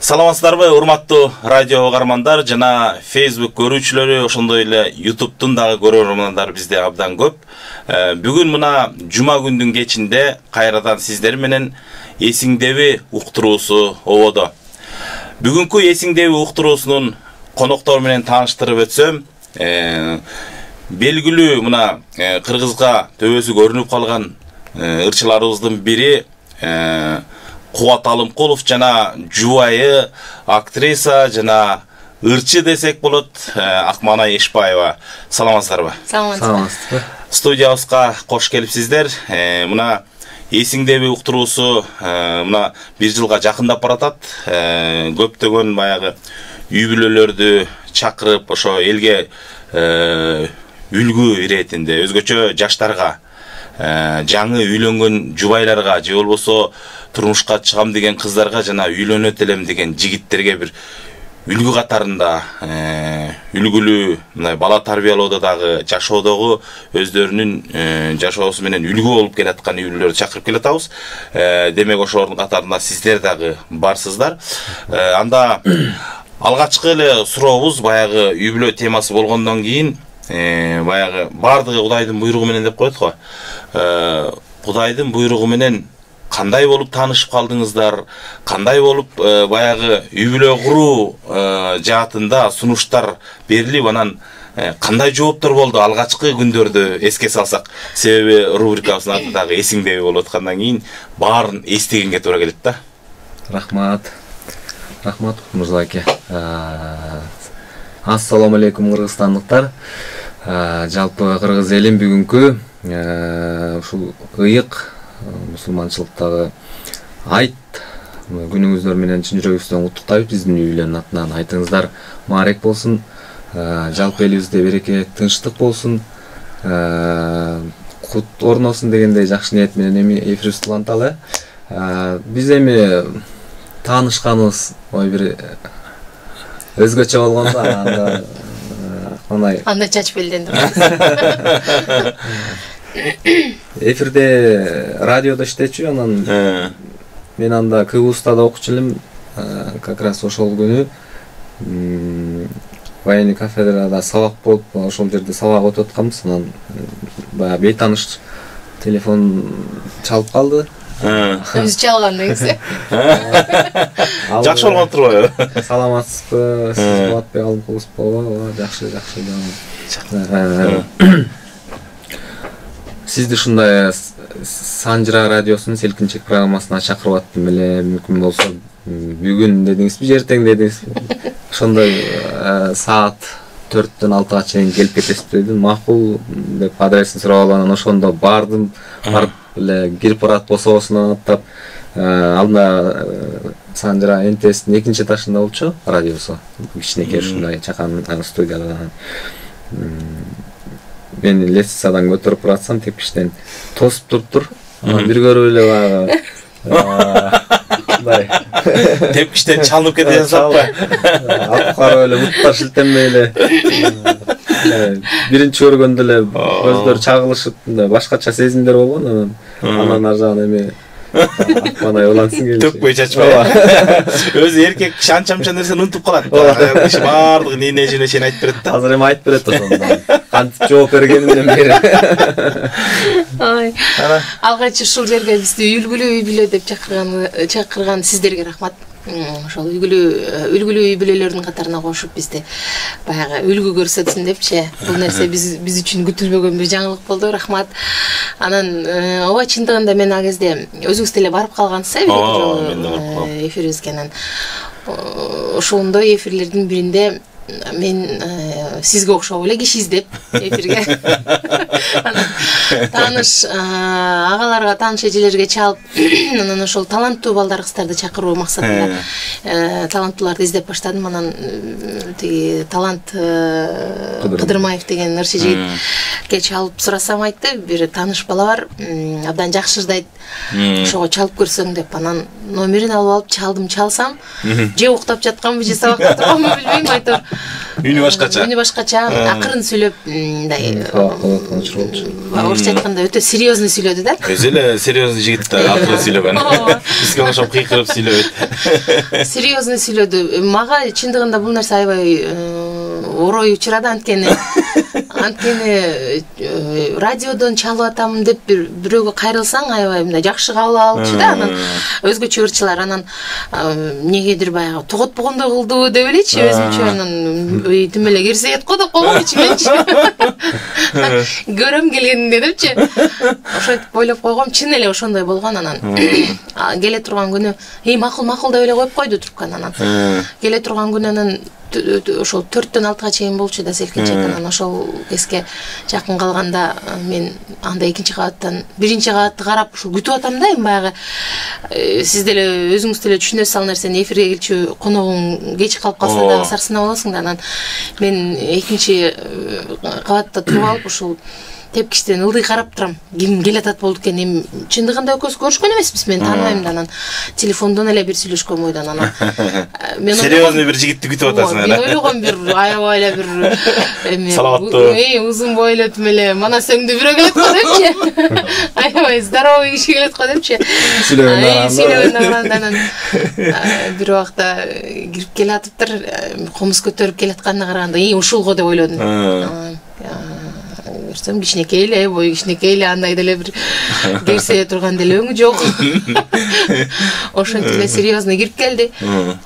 саламатсыздарбы урматтуу радио угармандар жана фейсбук көрүүчүлөрү ошондой эле ютубтун дагы көрөрмандары бизде абдан көп. Э, бүгүн мына жума күндүн кечинде кайрадан сиздер менен эсиңдеби уктуруусу ободо бүгүнкү эсиңдеби уктуруусунун коноктору менен тааныштырып өтсөм э, белгилүү мына э, кыргызга төбөсү көрүнүп калган ырчыларыбыздын бири кубат алымкулов жана жубайы актриса жана ырчы десек болот акмана эшбаева саламатсыздарбы саламатсызбы студиябызга кош келипсиздер э, мына эсиңдеби уктуруусу э, мына бир жылга жакындап баратат көптөгөн баягы үй бүлөлөрдү чакырып ошо элге үлгү иретинде өзгөчө жаштарга жаңы үйлөнгөн жубайларга же болбосо турмушка чыгам деген кыздарга жана үйлөнөт элем деген жигиттерге бир үлгү катарында э, үлгүлүү мындай бала тарбиялоодо дагы жашоодогу өздөрүнүн э, жашоосу менен үлгү болуп келаткан үй бүлөлөрдү чакырып келатабыз. Э, демек ошолордун катарында сиздер дагы барсыздар. Анда алгачкы эле сурообуз баягы үй бүлө темасы болгондон кийин баягы баардыгы кудайдын буйругу менен деп коет го кудайдын буйругу менен кандай болуп таанышып калдыңыздар кандай болуп э, баягы үй бүлө куруу э, жаатында сунуштар берилип анан кандай жооптор болду алгачкы күндөрдү эске салсак себеби рубрикабыздын аты дагы эсиңдеби болуп аткандан кийин баарын эстегенге туура келет да. Рахмат. Рахмат мырза аке ассалому алейкум кыргызстандыктар жалпы кыргыз элин бүгүнкү ушул ыйык мусулманчылыктагы айт. Күнүңүздөр менен чын жүрөгүбүздөн куттуктайбыз биздин үй бүлөнүн атынан. Айтыңыздар маарек болсун. Жалпы элибизде береке тынчтык болсун. Кут орносун дегендей жакшы ниет менен эми эфирибизди уланталы биз эми таанышканыбыз. Ой бир өзгөчө болгон да анда андай анда чачып белдендип эфирде радиодо иштечү анан э. мен анда кбустада окучу элем э, как раз ошол күнү военный кафедрада сабак болуп ошол жерде сабак өтүп атканбыз анан э, баягы бейтааныш телефон чалып калды өзү чалган негизи жакшы болгон турбайбы саламатсызбы сиз кубатбек алымкуловсузбу ооба жакшы жакшы сизди ушундай санжыра радиосунун селкинчек программасына чакырып аттым эле мүмкүн болсо бүгүн дедиңизби же эртең дедиңизби ошондой саат төрттөн алтыга чейин келип кетесизби дедим макул деп адресин сурап алып анан ошондо бардым барып эле кирип барат босо босонон аттап алдында санжыра нтстин экинчи этажында болчу радиосу кичинекей ушундай чакан студияда мен лестницадан көтөрүп баратсам тепкичтен тосуп туруптур. Анан бир көрүп эле баягы мындай тепкичтен чалынып кете жаздаппы атып карап эле буттар шилтенбей эле биринчи көргөндө эле көздөр чагылышып мындай башкача сезимдер болгон анан анан ар жагын эми акманай улантсын келчү төкпөй чачпай өзү эркек киши анча мынча нерсени унутуп калат аял киши баардыгын ийне жийне чейин айтып берет да азыр эми айтып берет ошондо кантип жооп бергенимден бери ой алгач ушул жерге бизди үлгүлүү үй бүлө деп чакырган чакырган сиздерге рахмат ошол үлгүлүү үлгүлүү үй бүлөлөрдүн катарына кошуп бизди баягы үлгү көрсөтсүн депчи. Бул нерсе биз биз үчүн күтүлбөгөн бир жаңылык болду рахмат. Анан ооба чындыгында мен ал кезде өзүңүз деле барып калгансыз э биринчи жолу эфирибизге анан ошондой эфирлердин биринде мен э, сизге окшоп эле киши издеп эфирге. Тааныш э, агаларга тааныш эжелерге чалып анан ошол таланттуу балдар кыздарды чакыруу максатында э. таланттууларды издеп баштадым. Анан тиги талант кыдырмаев деген ырчы жигитке чалып сурасам айтты. Бир тааныш бала бар. Абдан жакшы ырдайт ошого чалып көрсөң деп анан номерин алып алып чалдым чалсам же уктап жатканбы же сабакта турганбы билбейм айтор үнү башкача үнү башкача акырын сүйлөп мындай орусча айтканда өтө серьезный сүйлөдү да? Өзү эле серьезный жигит да акырын сүйлөгөн бизге окшоп кыйкырып сүйлөбөйт серьезный сүйлөдү мага чындыгында бул нерсе аябай орой учурады анткени анткени э, радиодон чалып атам деп бир бирөөгө кайрылсаң аябай мындай жакшы кабыл алчу да анан өзгөчө ырчылар. Анан эмнегедир баягы тоготпогондой кылдыбы деп элечи өзүмчө анан тим эле кирсиет го деп койгом ичименчи көрөм келгениңде депчи ошентип ойлоп койгом чын эле ошондой болгон анан. Келе турган күнү эй макул макул деп эле коюп койду трубканы анан. Келе турган күнү анан ошол төрттөн алтыга чейин болчу да селкинчек анан ошол кезге жакын калганда э, мен анда экинчи кабаттан биринчи кабатты карап ушул күтүп атам да эми баягы. Э, сиз деле өзүңүз деле түшүнөсүз ал нерсени эфирге келчү коногуң кеч калып калса дагы сарсанаа болосуң да анан. Мен экинчи э, кабатта туруп алып ушул тепкичтен ылдый карап турам ким келатат болду экен эми чындыгында экөөбүз көрүшкөн эмеспиз мен тааныбайм да анан. Телефондон эле бир сүйлөшкөн бойдон анан. Э, мен серьезный бир жигитти күтүп атасың мен ойлогом бир аябай эле бир эме Саламаттуу. у- эй, узун бойлуу тим эле манас өңдүү бирөө келет го депчи аябай здоровый киши келет го депчи аранда анан. А, бир убакта кирип келатыптыр комуз көтөрүп келатканына караганда эй ушул го деп ойлодум Көрсөм кичинекей эле бою кичинекей эле андай деле бир керсее турган деле өңү жок. Ошентип эле серьезный кирип келди.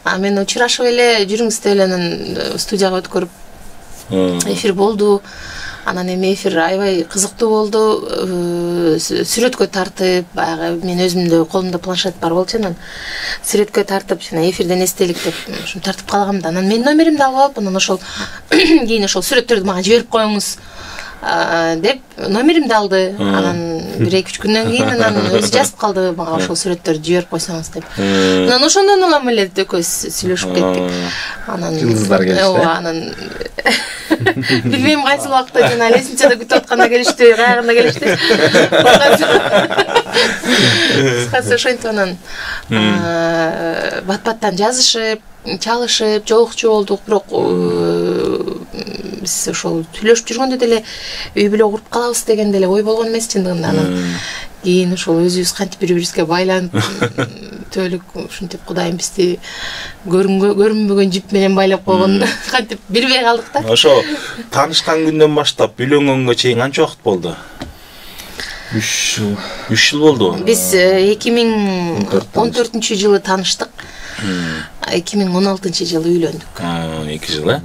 А мен учурашып эле жүрүңүз деп эле анан э, студияга өткөрүп эфир болду. Анан эми эфир аябай кызыктуу болду. Э, сү- сүрөткө тартып баягы мен өзүмдө колумда планшет бар болчу анан сүрөткө тартып жана эфирден эстелик деп ушинтип тартып калгам да. Анан менин номеримди алып алып анан ошол кийин ошол сүрөттөрдү мага жиберип коюңуз деп номеримди алды. Анан бир эки үч күндөн кийин анан өзү жазып калды мага ошол сүрөттөрдү жиберип койсоңуз деп. Анан ошондон улам эле экөөбүз сүйлөшүп кеттик. Анан Жылдыздар келишти, ооба э? анан билбейм кайсыл убакта жана лестницада күтүп атканда келишти каягында келишти. Кыскасы ошентип анан бат баттан жазышып чалышып жолукчу болдук. Бирок э, биз ошол сүйлөшүп жүргөндө деле үй бүлө куруп калабыз деген деле ой болгон эмес чындыгында анан кийин ошол өзүбүз кантип бири бирибизге байланып түбөлүк ушинтип кудайым бизди көрүнбөгөн жип менен байлап койгон кантип билбей калдык да. Ошо таанышкан күндөн баштап үйлөнгөнгө чейин канча убакыт болду? Үч жыл. Үч жыл болдубу биз эки миң он 14 төртүнчү жылы тааныштык эки миң он алтынчы жылы үйлөндүк А, эки жыл э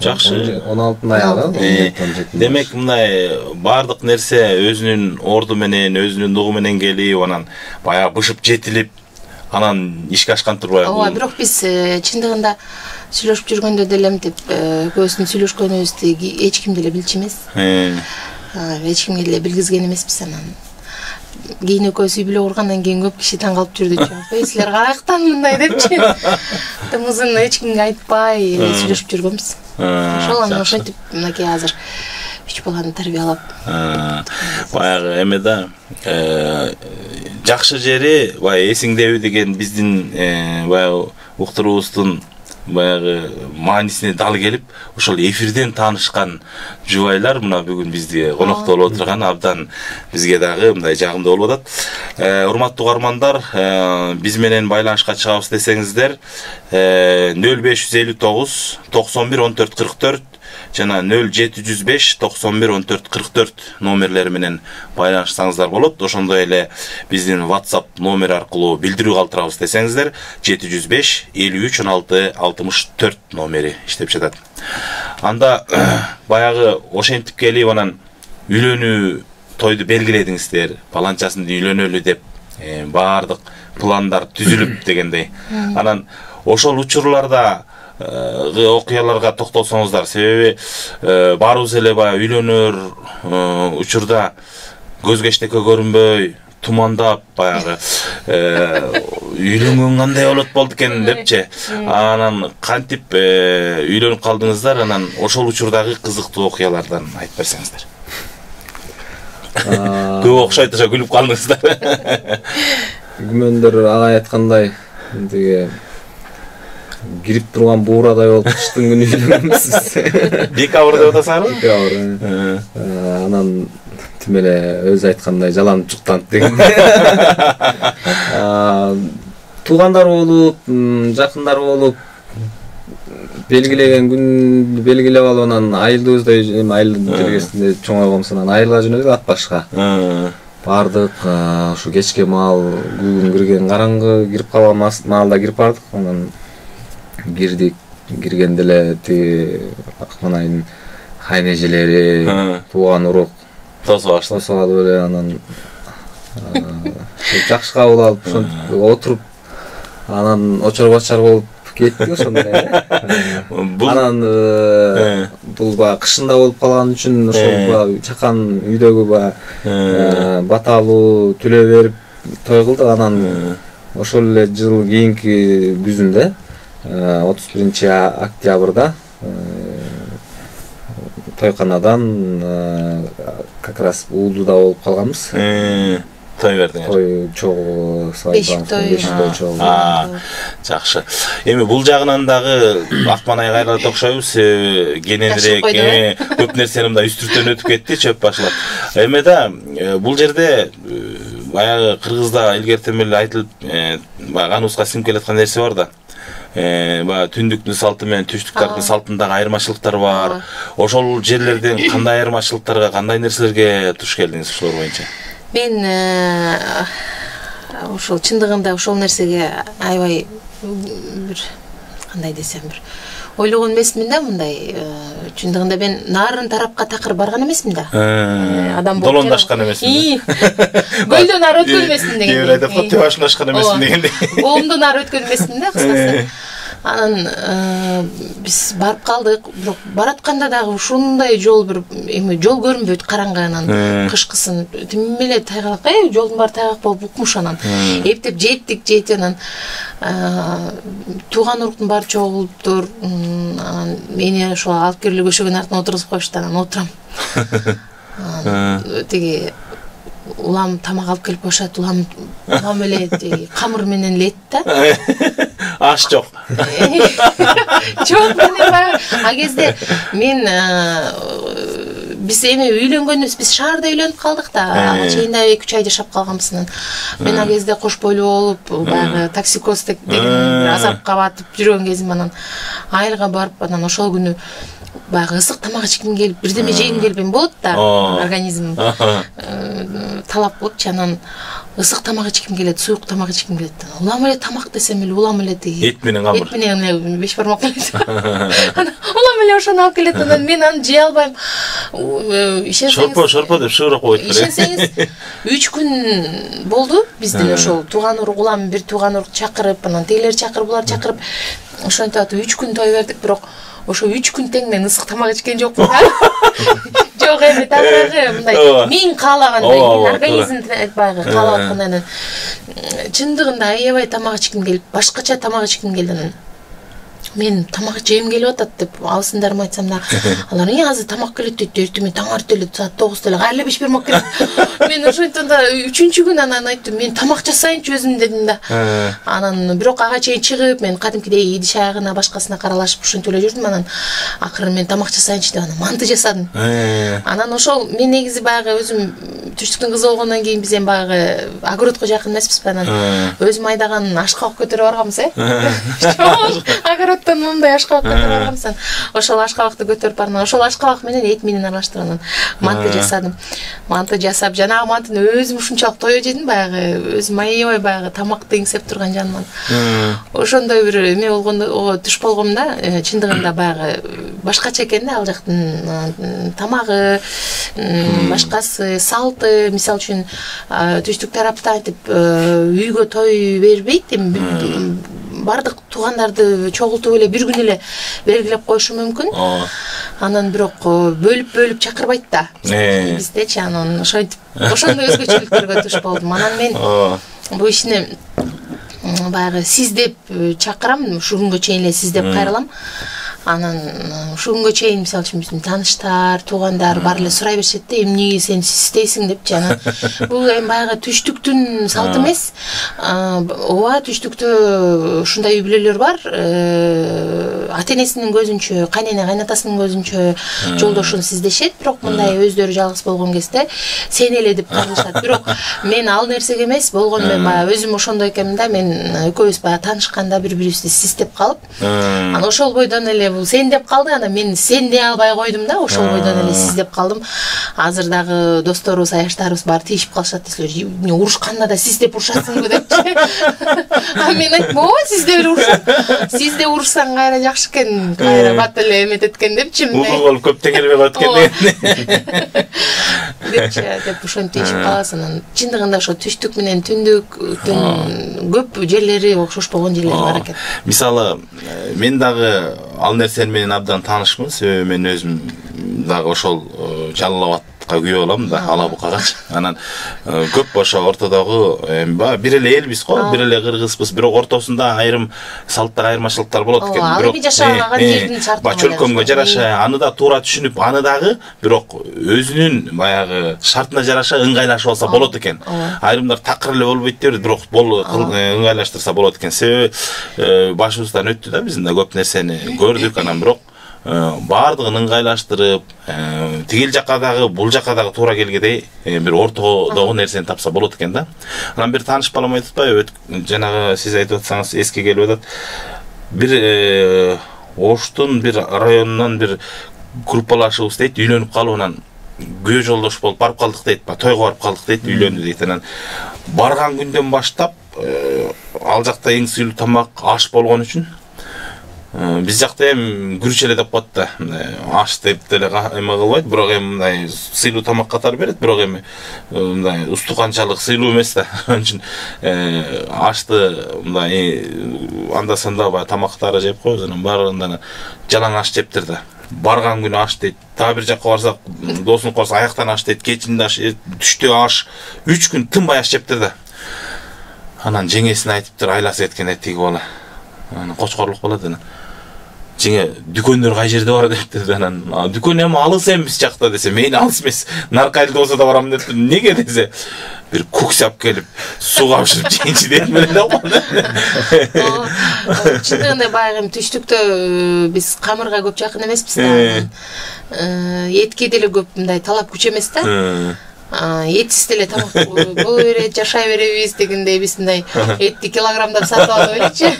жакшы он алтынын аягы Э, демек мындай баардык нерсе өзүнүн орду менен өзүнүн дугу менен келип анан баягы бышып жетилип анан ишке ашкан турбайбы ооба бирок биз э, чындыгында сүйлөшүп жүргөндө деле мынтип э, экөөбүздүн сүйлөшкөнүбүздү ки- эч ким деле билчү эмес Э, А, эч кимге деле билгизген эмеспиз анан кийин экөөбүз үй бүлө кургандан кийин көп киши таң калып жүрдү эй силер каяктан мындай депчи тымызын эч кимге айтпай эле сүйлөшүп жүргөнбүз а, ошол анан ошентип мынакей азыр үч баланы тарбиялап. А, баягы эме да э, жакшы жери баягы эсиңдеби деген биздин э, баягы уктуруубуздун баягы маанисине дал келип ошол эфирден таанышкан жубайлар мына бүгүн бизде конокто болуп отурган абдан бизге дагы мындай жагымдуу болуп атат. Э, урматтуу угармандар э, биз менен байланышка чыгабыз десеңиздер нөл беш жүз элүү тогуз токсон бир он төрт кырк төрт жана нөл жети жүз беш токсон бир он төрт кырк төрт номерлери менен байланышсаңыздар болот. Ошондой эле биздин whatsapp номери аркылуу билдирүү калтырабыз десеңиздер жети жүз беш элүү үч он алты алтымыш төрт номери иштеп жатат. Анда баягы ошентип келип анан үйлөнүү тойду белгиледиңиздер баланчасын үйлөнөлү деп э, баардык пландар түзүлүп дегендей. Анан ошол учурларда окуяларга токтолсоңуздар себеби баарыбыз эле баягы үйлөнөр учурда көзгө эчтеке көрүнбөй тумандап баягы үйлөнгөн кандай болот болду экен депчи анан кантип үйлөнүп калдыңыздар анан ошол учурдагы кызыктуу окуялардан айтып берсеңиздер көп окшойт ошо күлүп калдыңыздар күмөндөр агай айткандай тиги кирип турган буурадай болуп кыштын күнү үйлөнгөнбүз декабрь деп атасыңарбы декабрь Э, Э, анан тим эле өзү айткандай жаланып жуктант деген туугандар болуп жакындар болуп белгилеген күндү белгилеп алып анан айылыбызда эми айыл жергесинде чоңойгонбуз анан айылга жөнөдүк ат башка. Э, бардык ушу кечке маал күн кирген караңгы кирип калган маалда кирип бардык. Анан кирдик киргенде эле тиги акманайдын хайнежелери Э. тууган урук тосуп алышты тосуп алып эле анан жакшы кабыл алып ошентип отуруп анан очор бачар болуп кеттик ошондой. Бул- анан бул баягы кышында болуп калган үчүн ошол баягы чакан үйдөгү баягы Э, баталуу түлөө берип той кылдык анан ошол эле жыл кийинки күзүндө отуз биринчи октябрда э, тойканадан э, как раз уулуда болуп калганбыз э, той бердиңер той чогуу Бешик той. бешик той А, чогуу а. жакшы эми бул жагынан дагы акман айга окшойбуз себеби кененирээк э, көп нерсени мындай үстүртөн өтүп кетти чөп башылап эми да э, бул жерде э, баягы кыргызда илгертен эле айтылып э, баягы анубузга сиңип келаткан нерсе бар да. Э, баягы түндүктүн салты менен Ага. салтындагы айырмачылыктар бар. Ошол жерлерден кандай айырмачылыктарга кандай нерселерге туш келдиңиз ушулар боюнча? Мен э, ошол чындыгында ошол нерсеге аябай бир кандай десем бир ойлогон эмесмин да мындай чындыгында мен нарын тарапка такыр барган эмесмин да адам долондашкан эмесмин көлдөн ары өткөн эмесмин деген кээ бир айтат го тебашындашкан эмесмин дегендей коомдон ары өткөн эмесмин да кыскасы анан э, биз барып калдык. Бирок баратканда дагы ушундай жол бир эми жол көрүнбөйт караңгы анан Э. кышкысын. Тим эле тайгалак э жолдун баары тайгак болуп укмуш анан. Эптеп жеттик жеттик анан. Э, тууган уруктун баары чогулуптур анан мени ошол алып келип эле көшөгөнүн артына отургузуп коюшту анан отурам. Тиги улам тамак алып келип коюшат улам эле тиги камыр менен эле эт да аш жок жок мен баягы ал кезде мен биз эми үйлөнгөнбүз биз шаарда үйлөнүп калдык да ага чейин дагы эки үч ай жашап калганбыз анан мен ал кезде кош бойлуу болуп баягы токсикоз деген азапка батып жүргөн кезим анан айылга барып анан ошол күнү баягы ысык тамак ичким келип бирдеме жегим эми болот да организм талап кылыпчы анан ысык тамак ичким келет суук тамак ичким келет улам эле тамак десем эле улам эле тиги Эт менен камыр. эт менен эле беш бармак анан улам эле ошону алып келет анан мен аны жей албайм. Э, ишенсеңиз шорпо шорпо деп шыбырап коет бир ишенсеңиз үч күн болду биздин ошол тууган урук улам бир тууган урук чакырып анан тигилерди чакырып буларды чакырып. Ошентип атып үч күн той бердик бирок ошо үч күн тең мен ысык тамак ичкен жокмун жок эми тагыраагы мындай Ооба. миң каалагандай организм баягы каалап аткандай анан чындыгында аябай тамак ичким келип башкача тамак ичким келди анан мен тамак жегим келип атат деп абысындарыма айтсам да. Алар и азыр тамак келет дейт эртең таң атты эле саат тогузда эле кайра эле беш бармак келет мен ошентип да үчүнчү күнү анан айттым мен тамак жасайынчы өзүм дедим да. Э. анан бирок ага чейин чыгып мен кадимкидей идиш аягына башкасына каралашып ушинтип эле жүрдүм анан акыры мен тамак жасайынчы деп анан манты жасадым. Э. анан ошол мен негизи баягы өзүм түштүктүн кызы болгондон кийин биз эми баягы огородко жакын эмеспизби анан. Э. өзүм айдаган ашкабак көтөрүп барганбыз э? Чоң! Мындай ашкабак көтөрүп барганбыз анан ошол ашкабакты көтөрүп анан ошол ашкабак менен эт менен аралаштырып анан манты жасадым. Манты жасап жанагы мантыны өзүм ушунчалык тое жедим баягы. Өзүм аябай баягы тамакты эңсеп турган жаныман. Ошондой бир эме болгондо туш болгом да э, чындыгында баягы башкача экен да ал жактын тамагы башкасы салты мисалы үчүн түштүк тарапта антип э, үйгө той бербейт эми баардык туугандарды чогултуп эле бир күн эле белгилеп коюшу мүмкүн Ооба. анан бирок э, бөлүп бөлүп чакырбайт да Э. биздечи анан ошентип ошондой өзгөчөлүктөргө туш болдум анан мен Ооба. бул ишине м, баягы сиз деп э, чакырам ушул күнгө чейин эле сиз деп кайрылам анан ушул күнгө чейин мисалы үчүн биздин тааныштар туугандар баары эле сурай беришет да эмнеге сен систейсиң депчи анан бул эми баягы түштүктүн салты эмес. Ооба түштүктө ушундай үй бүлөлөр бар. Э, ата энесинин көзүнчө кайнене кайнатасынын көзүнчө жолдошун издешет бирок мындай өздөрү жалгыз болгон кезде сен эле деп кагылышат бирок мен ал нерсеге эмес болгону мен баягы өзүм ошондой экенмин да. Мен экөөбүз баягы таанышканда бири бирибизди сиз деп калып анан ошол бойдон эле бул сен деп калды анан мен сен дей албай койдум да ошол бойдон эле сиз деп калдым азыр дагы досторубуз аяштарыбыз баары тиешип калышат десилер эмне урушканда да сиз деп урушасыңбы депчи анан мен айттым ооба сиз деп эле урушат сиз деп урушсаң кайра жакшы экен кайра бат эле эметет экен депчи мындай болуп көп теңелбей коет экен депчи деп ошентип тиешип калабыз анан чындыгында ошо түштүк менен түндүктүн көп жерлери окшошпогон жерлери бар экен мисалы мен дагы ал нерсе менен абдан таанышмын себеби мен өзүм дагы ошол жалал абад күйөө болом да ала букагачы анан э, көп ошо ортодогу эми баягы бир эле элбиз го бир эле кыргызбыз. Бирок ортосунда айрым салттар айырмачылыктар болот экен. эми жашаган жердин шартына чөлкөмгө жараша. аны да туура түшүнүп аны дагы бирок өзүнүн баягы шартына жараша ыңгайлашып алса болот экен. Айрымдар такыр эле болбойт дейбиз бирок э, ыңгайлаштырса болот экен. Себеби башыбыздан өттү да биздин да көп нерсени көрдүк. Анан бирок Э, баардыгын ыңгайлаштырып э, тигил жака дагы бул жака дагы туура келгидей э, бир ортодогу нерсени тапса болот экен да. Анан бир тааныш балам айтып атпайбы жанагы сиз айтып атсаңыз эске келип атат. Бир оштун бир районунан бир группалашыбыз дейт үйлөнүп калып анан күйөө жолдош болуп барып калдык дейт баягы тойго барып калдык дейт үйлөндү дейт анан. Барган күндөн баштап ал жакта эң сыйлуу тамак аш болгон үчүн. Э, биз жакта эми күрүч эле деп коет да мындай аш деп деле эме кылбайт бирок эми мындай сыйлуу тамак катары берет бирок эми э, мындай усту канчалык сыйлуу эмес да. Ошон үчүн э, ашты мындай анда санда баягы тамактары жеп коебуз анан барганда жалаң аш жептир да барган күнү аш дейт дагы бир жака барсак досунука барсак аяктан аш дейт кечинде аш түштө аш үч күн тынбай аш жептир да анан жеңесине айтыптыр айласы кеткенде тиги бала кочкорлук болот анан жеңе дүкөндөр кай жерде бар дептир анан. Дүкөн эми алыс биз жакта десе. Мейли алыс эмес наркайлда болсо да барам дептир эмнеге десе. Бир кукси алып келип сууга бышырып жейинчи дедим эле да чындыгында баягы эми түштүктө биз камырга көп жакын эмеспиз да. Этке деле көп мындай талап күч эмес да этсиз деле тамак боло берет жашай беребиз дегендей биз мындай этти килограммдап сатып алып элечи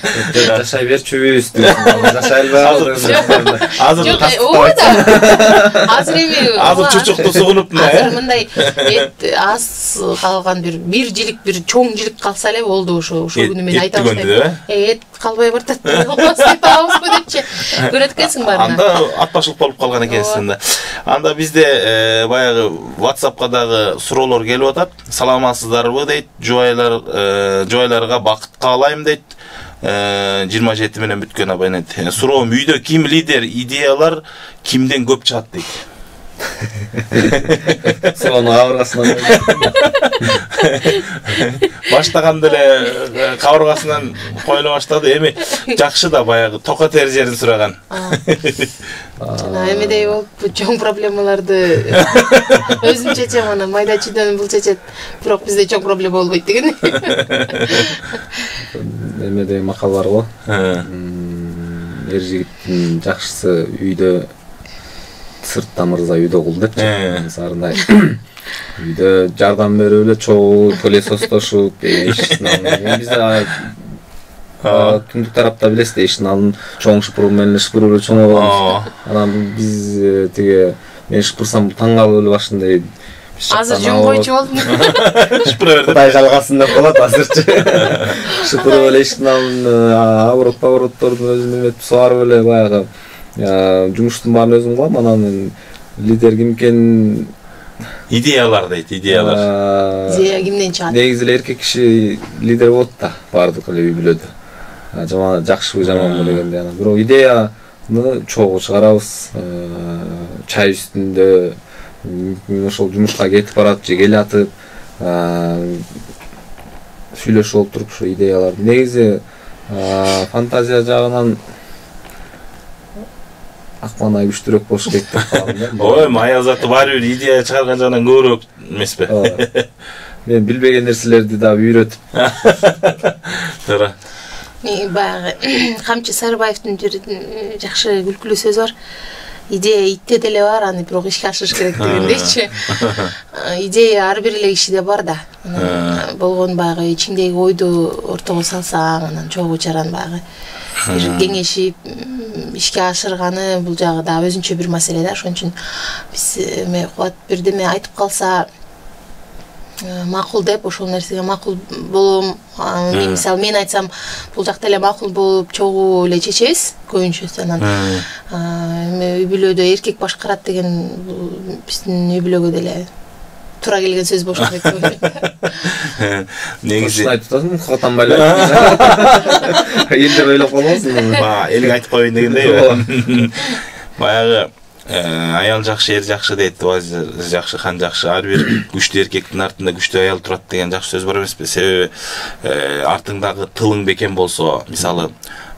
жашай берчүбүз жашай албай азыр ооба да. Азыр эми азыр чучукту сугунуп азыр. мындай эт аз калган бир бир жилик бир чоң жилик калса эле болду ошо ошол күнү мен айта баштайм. эт калбай баратат сатып алабызбы депчи көрөт экенсиң баарына анда ат башылык болуп калган экенсиң да. Анда бизде баягы ватсапка дагы суроолор келип атат саламатсыздарбы? дейт жубайлар жубайларга бакыт каалайм дейт жыйырма жети менен бүткөн абонент суроом үйдө ким лидер идеялар кимден көп чыгат дейт суроону кабыргасынан баштаганда эле кабыргасынан коюла баштады эми жакшы да баягы тока тери жерин сураган жана эмедей болуп чоң проблемаларды өзүм чечем анан майда чүйдөнү бул чечет бирок бизде чоң проблема болбойт деген. Эмедей макал бар го. Эр жигиттин жакшысы үйдө сыртта мырза үйдө кул депчи мисалындай үйдө жардам берип эле чогуу пылесостошуп бизде түндүк тарапта билесиз да эшиктин алдын чоң шыпыруу менен эле шыпырып эле чоңойгонбуз анан биз тиги мен шыпырсам таң калып эле башында азыр жөн койчу болдум шыпыра бер кудай каалгасын деп калат азырчы шыпырып эле эшиктин алдын оборот поворотторду өзүм эметип сугарып эле баягы жумуштун баарын өзүм кылам анан лидер ким экенин идеялар дейт идеялар идея кимден чыгат негизи эле эркек киши лидер болот да баардык эле үй бүлөдө жакшыбы жаманбы дегенде анан бирок идеяны чогуу чыгарабыз чай үстүндө ошол жумушка кетип баратып же келатып сүйлөшүп олтуруп ушу идеяларды негизи фантазия жагынан акман ай күчтүүрөөк болуш керек деп калдым да. Ой эми аял заты баары бир идея чыгарган жагынан көбүрөөк эмеспи Ооба. мен билбеген нерселерди дагы үйрөтүп. Туура. Баягы камчы сарыбаевдин бир жакшы күлкүлүү сөзү бар. Идея итте деле бар аны бирок ишке ашырыш керек дегендейчи. Идея ар бир эле кишиде бар да. Анан болгону баягы ичиңдеги ойду ортого салсаң анан чогуу чаран баягы бир кеңешип ишке ашырганы бул жагы дагы өзүнчө бир маселе да. Ошон үчүн биз эме кубат бирдеме айтып калса э, макул деп ошол нерсеге макул болом. Мен мисалы мен айтсам бул жакта эле макул болуп чогуу эле чечебиз көбүнчөсү анан эми үй бүлөдө эркек башкарат деген бул биздин үй бүлөгө деле туура келген сөз болуш керек деп ушуну айтып эле элдер ойлоп калбасын аны баягы элге айтып коеюн дегендей баягы э, аял жакшы эр жакшы дейт вазир жакшы хан жакшы ар бир күчтүү эркектин артында күчтүү аял турат деген жакшы сөз бар эмеспи себеби э, артыңдагы тылың бекем болсо мисалы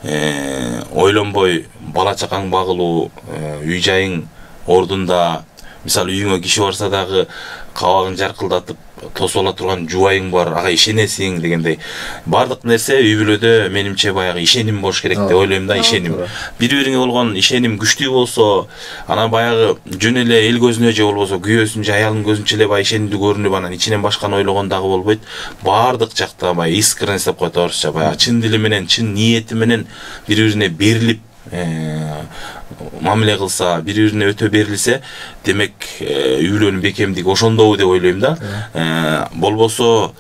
э, ойлонбой бала чакаң багылуу э, үй жайың ордунда мисалы үйүңө киши барса дагы кабагын жаркылдатып тосуп ала турган жубайың бар ага ишенесиң дегендей. Баардык нерсе үй бүлөдө менимче баягы ишеним болуш керек деп ойлойм да ишеним бири бириңе болгон ишеним күчтүү болсо анан баягы жөн эле эл көзүнө же болбосо күйөөсүн же аялдын көзүнчө эле баягы ишенимдүү көрүнүп анан ичинен башканы ойлогон дагы болбойт баардык жакта баягы искренность деп коет орусча баягы чын дили менен чын ниети менен бири бирине берилип э, мамиле кылса бири бирине өтө берилсе демек э, үй бүлөнүн бекемдиги ошондобу деп ойлойм да. Э, болбосо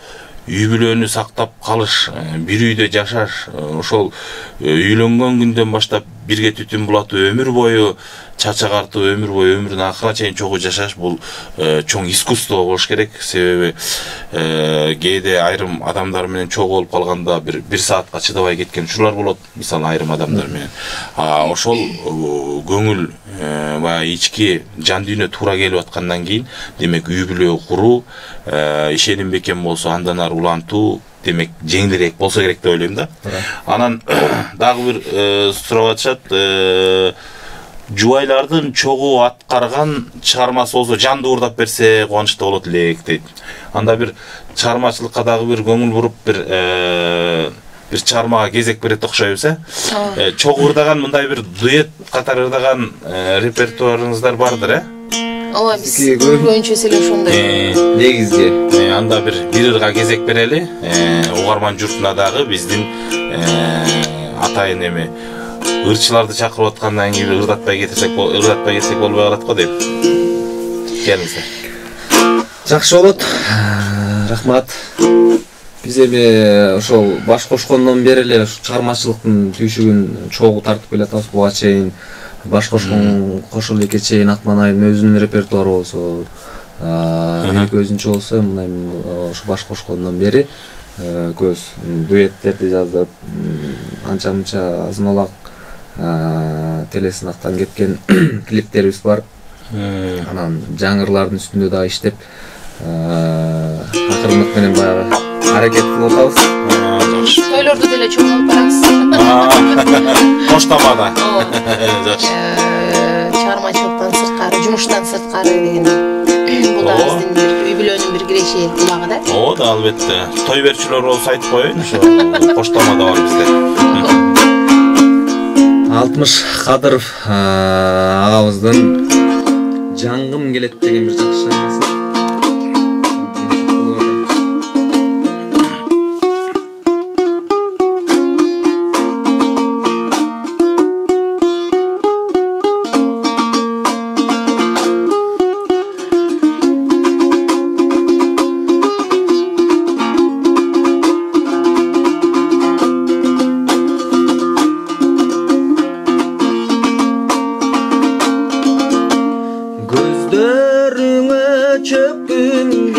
үй бүлөнү сактап калыш э, бир үйдө жашаш ошол үйлөнгөн күндөн баштап бирге түтүн булатып өмүр бою чачак артып өмүр бою өмүрдүн акырына чейин чогуу жашаш. Бул э, чоң искусство болуш керек. Себеби э, кээде айрым адамдар менен чогуу болуп калганда бир бир саатка чыдабай кеткен учурлар болот. Мисалы айрым адамдар менен. Ошол э, көңүл баягы ички жан дүйнө туура келип аткандан кийин демек үй бүлө куруу ишеним бекем болсо андан ары улантуу демек жеңилирээк болсо керек деп ойлойм да анан дагы бир сурап атышат жубайлардын чогуу аткарган чыгармасы болсо жанды уурдап берсе кубанычтуу болот элек дейт анда бир чыгармачылыкка дагы бир көңүл буруп бир бир чыгармага кезек берет окшойбуз э Ооба. Чогуу ырдаган мындай бир дуэт катары ырдаган репертуарыңыздар бардыр э ооба биз көбүнчөсү эле ошондой негизги Э, анда бир бир ырга кезек берели Э, угарман журтуна дагы биздин э, атайын эми ырчыларды чакырып аткандан кийин ырдатпай кетсек ырдатпай кетсек болбой калат го дейм келиңиздер жакшы болот Э, рахмат биз эми ошол баш кошкондон бери эле ушу чыгармачылыктын түйшүгүн чогуу тартып келатабыз буга чейин баш кошкон кошо элекке чейин акман айдын өзүнүн репертуары болсо меники өзүнчө болсо мына эми ошо баш кошкондон бери э, көз дуэттерди жазып анча мынча азын алак телесынактан кеткен клиптерибиз бар. Анан жаңырлардын үстүндө дагы иштеп э, акырындык менен баягы аракет кылып атабыз жакшы тойлорду деле чоң алып барабыз А, коштамада ооба жакшы Э, чыгармачылыктан сырткары жумуштан сырткары деген бул да Ооба. биздин бир үй бүлөнүн бир киреши кулагы да? Ооба да албетте. Той берчүлөр болсо айтып коеюн ошо коштамада бар бизде алтымыш кадыров э, агабыздын жаңгым келет деген бир жакшы чыгармасы көздөрүңө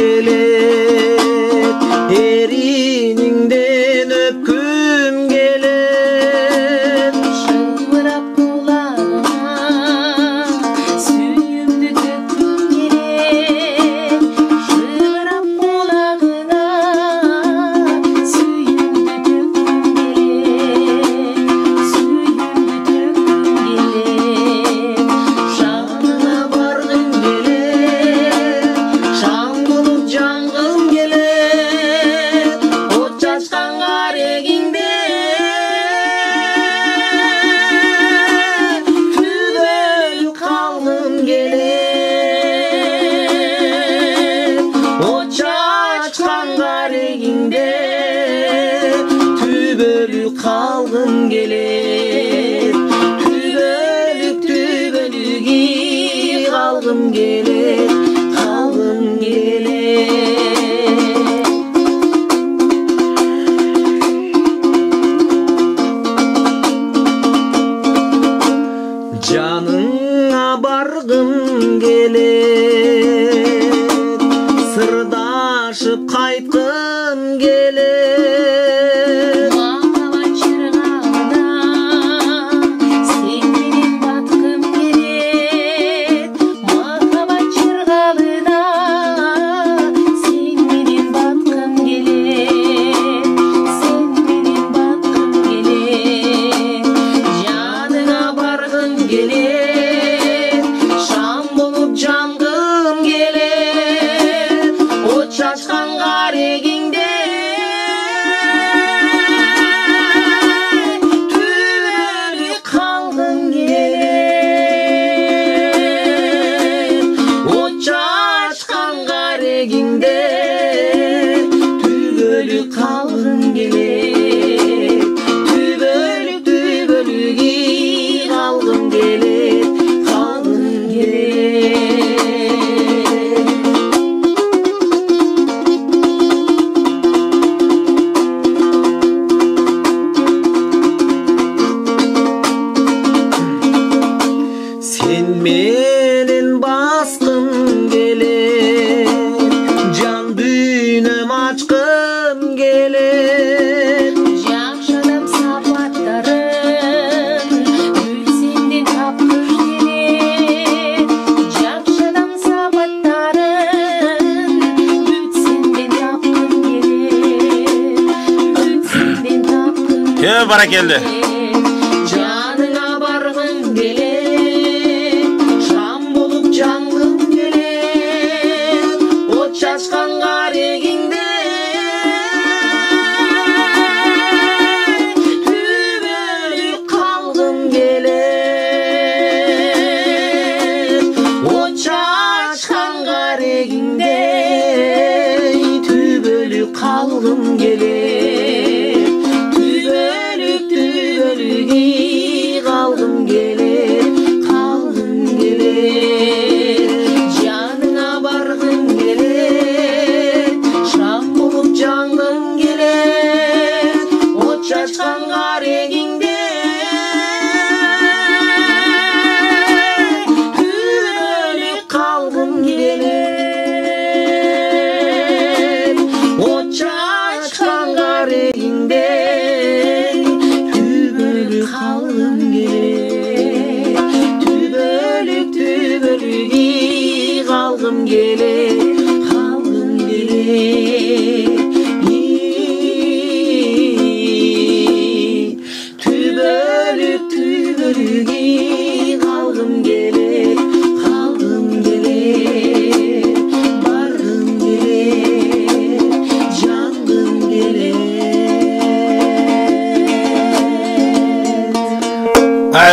тапкым Е,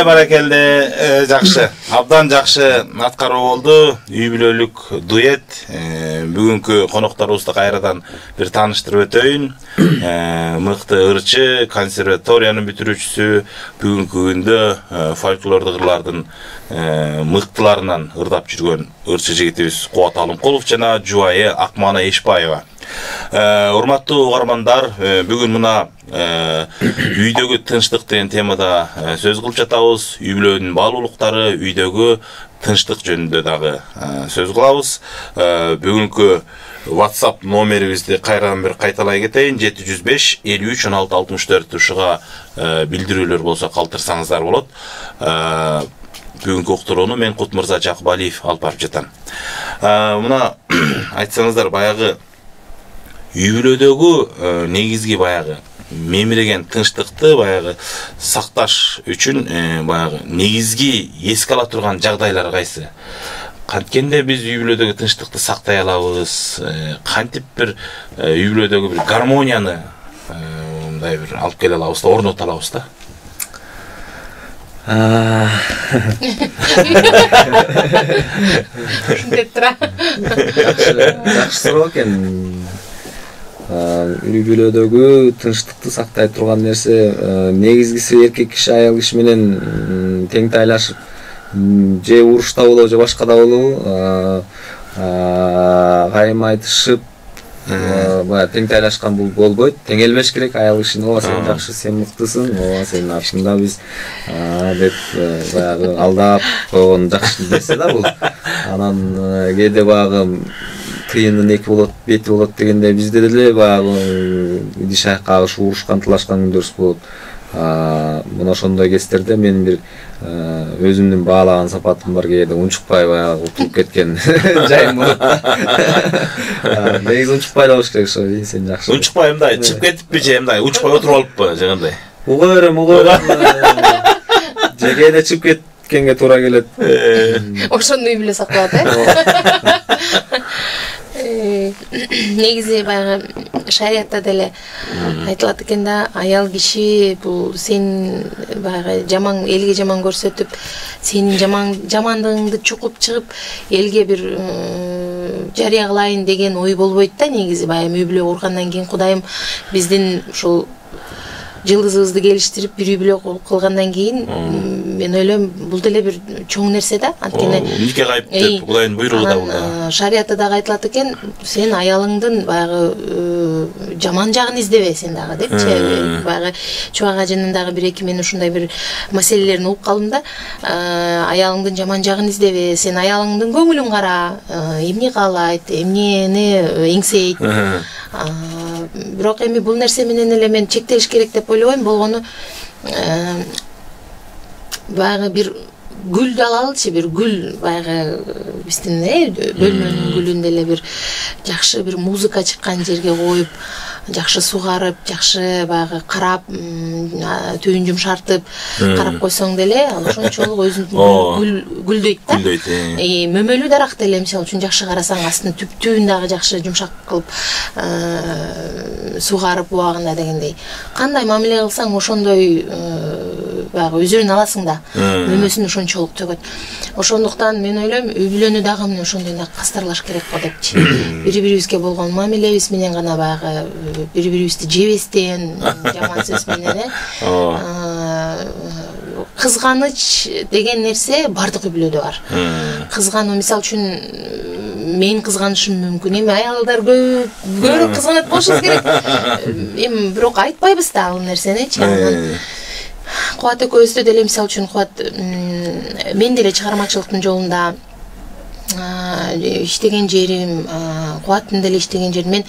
баракелде Э, жакшы абдан жакшы аткаруу болду үй бүлөлүк дуэт Бүгүнкү конокторубузду кайрадан бир тааныштырып өтөйүн Э, мыкты ырчы консерваториянын бүтүрүүчүсү бүгүнкү күндө э, фольклордук ырлардын э, мыктыларынан ырдап жүргөн ырчы жигитибиз кубат алымкулов жана жубайы акмана эшбаева Э, урматтуу угармандар бүгүн мына үйдөгү тынчтык деген темада сөз кылып жатабыз. Үй бүлөнүн баалуулуктары үйдөгү тынчтык жөнүндө дагы сөз кылабыз бүгүнкү whatsapp номерибизди кайрадан бир кайталай кетейин жети жүз беш элүү үч он алты алтымыш төрт ушуга билдирүүлөр болсо калтырсаңыздар болот бүгүнкү уктурууну мен кут мырза алып барып жатам мына айтсаңыздар баягы үй бүлөдөгү негизги баягы мемиреген тынчтыкты баягы сакташ үчүн э, баягы негизги эске ала турган жагдайлар кайсы? Канткенде биз үй бүлөдөгү тынчтыкты сактай алабыз э, кантип бир э, үй бүлөдөгү бир гармонияны мындай бир алып келе алабыз да орното алабыз да? Аа, деп тура жакшы жакшы суроо экен үй бүлөдөгү тынчтыкты сактай турган нерсе э, негизгиси эркек киши аял киши менен тең тайлашып же урушта болобу же башка да болобу кайым айтышып баягы тең тайлашкан бул болбойт. Теңелбеш керек аял кишини ооба сен жакшы сен мыктысың ооба сенин артыңда биз деп баягы алдап койгон жакшы нерсе да бул. Анан кээде баягы тыйынын эки болот бети болот дегенде бизде деле баягы идиш ушу урушкан тылашкан күндөрүбүз болот. Мына ошондой кездерде менин бир өзүмдүн баалаган сапатым бар кээде унчукпай баягы утулуп кеткен жайым болот. Негизи унчукпай эле болуш керек ошо сен жакшы. Унчукпай мындай чыгып кетиппи же мындай унчукпай отуруп алыппы же кандай уга берем уга берем. Же кээде чыгып кеткенге туура келет. Ошону үй бүлө сакталат э. негизи баягы шариятта деле айтылат экен да аял киши бул сен баягы жаман элге жаман көрсөтүп сенин жаман жамандыгыңды чукуп чыгып элге бир жарыя кылайын деген ой болбойт да негизи баягы үй бүлө кургандан кийин кудайым биздин ушул жылдызыбызды келиштирип бир үй бүлө кылгандан кийин мен ойлойм бул деле бир чоң нерсе да анткени нике кайып деп кудайдын буйругу да бул да шариятта дагы айтылат экен сен аялыңдын баягы жаман жагын издебе сен дагы депчи баягы чубак ажынын дагы бир эки мен ушундай бир маселелерин угуп калдым да аялыңдын жаман жагын издебе сен аялыңдын көңүлүн кара эмне каалайт эмнени эңсейт бирок эми бул нерсе менен эле мен чектелиш керек деп ойлобойм болгону баягы бир гүлдү алалычы бир гүл баягы биздин э бөлмөнүн гүлүн деле бир жакшы бир музыка чыккан жерге коюп жакшы сугарып жакшы баягы карап түбүн жумшартып карап койсоң деле ал ошончолук өзүн гүлдөйт да. Гүлдөйт мөмөлүү дарак деле мисалы үчүн жакшы карасаң астын түп түбүн дагы жакшы жумшак кылып сугарып убагында дегендей. Кандай мамиле кылсаң ошондой баягы өзүрүн аласың да. Мөмөсүн ошончолук төгөт. Ошондуктан мен ойлойм үй бүлөнү дагы мына ошондой кастарлаш керек го депчи. Бири бирибизге болгон мамилебиз менен гана баягы бири бирибизди жебестен жаман сөз менен э. Кызганыч деген нерсе баардык үй бүлөдө бар кызгануу мисалы үчүн мен кызганышым мүмкүн эми аялдар көбүрөөк кызганат болушубуз керек. Эми бирок айтпайбыз да ал нерсеничи анан кубат экөөбүздө деле мисалы үчүн кубат мен деле чыгармачылыктын жолунда иштеген жерим кубаттын деле иштеген жери мен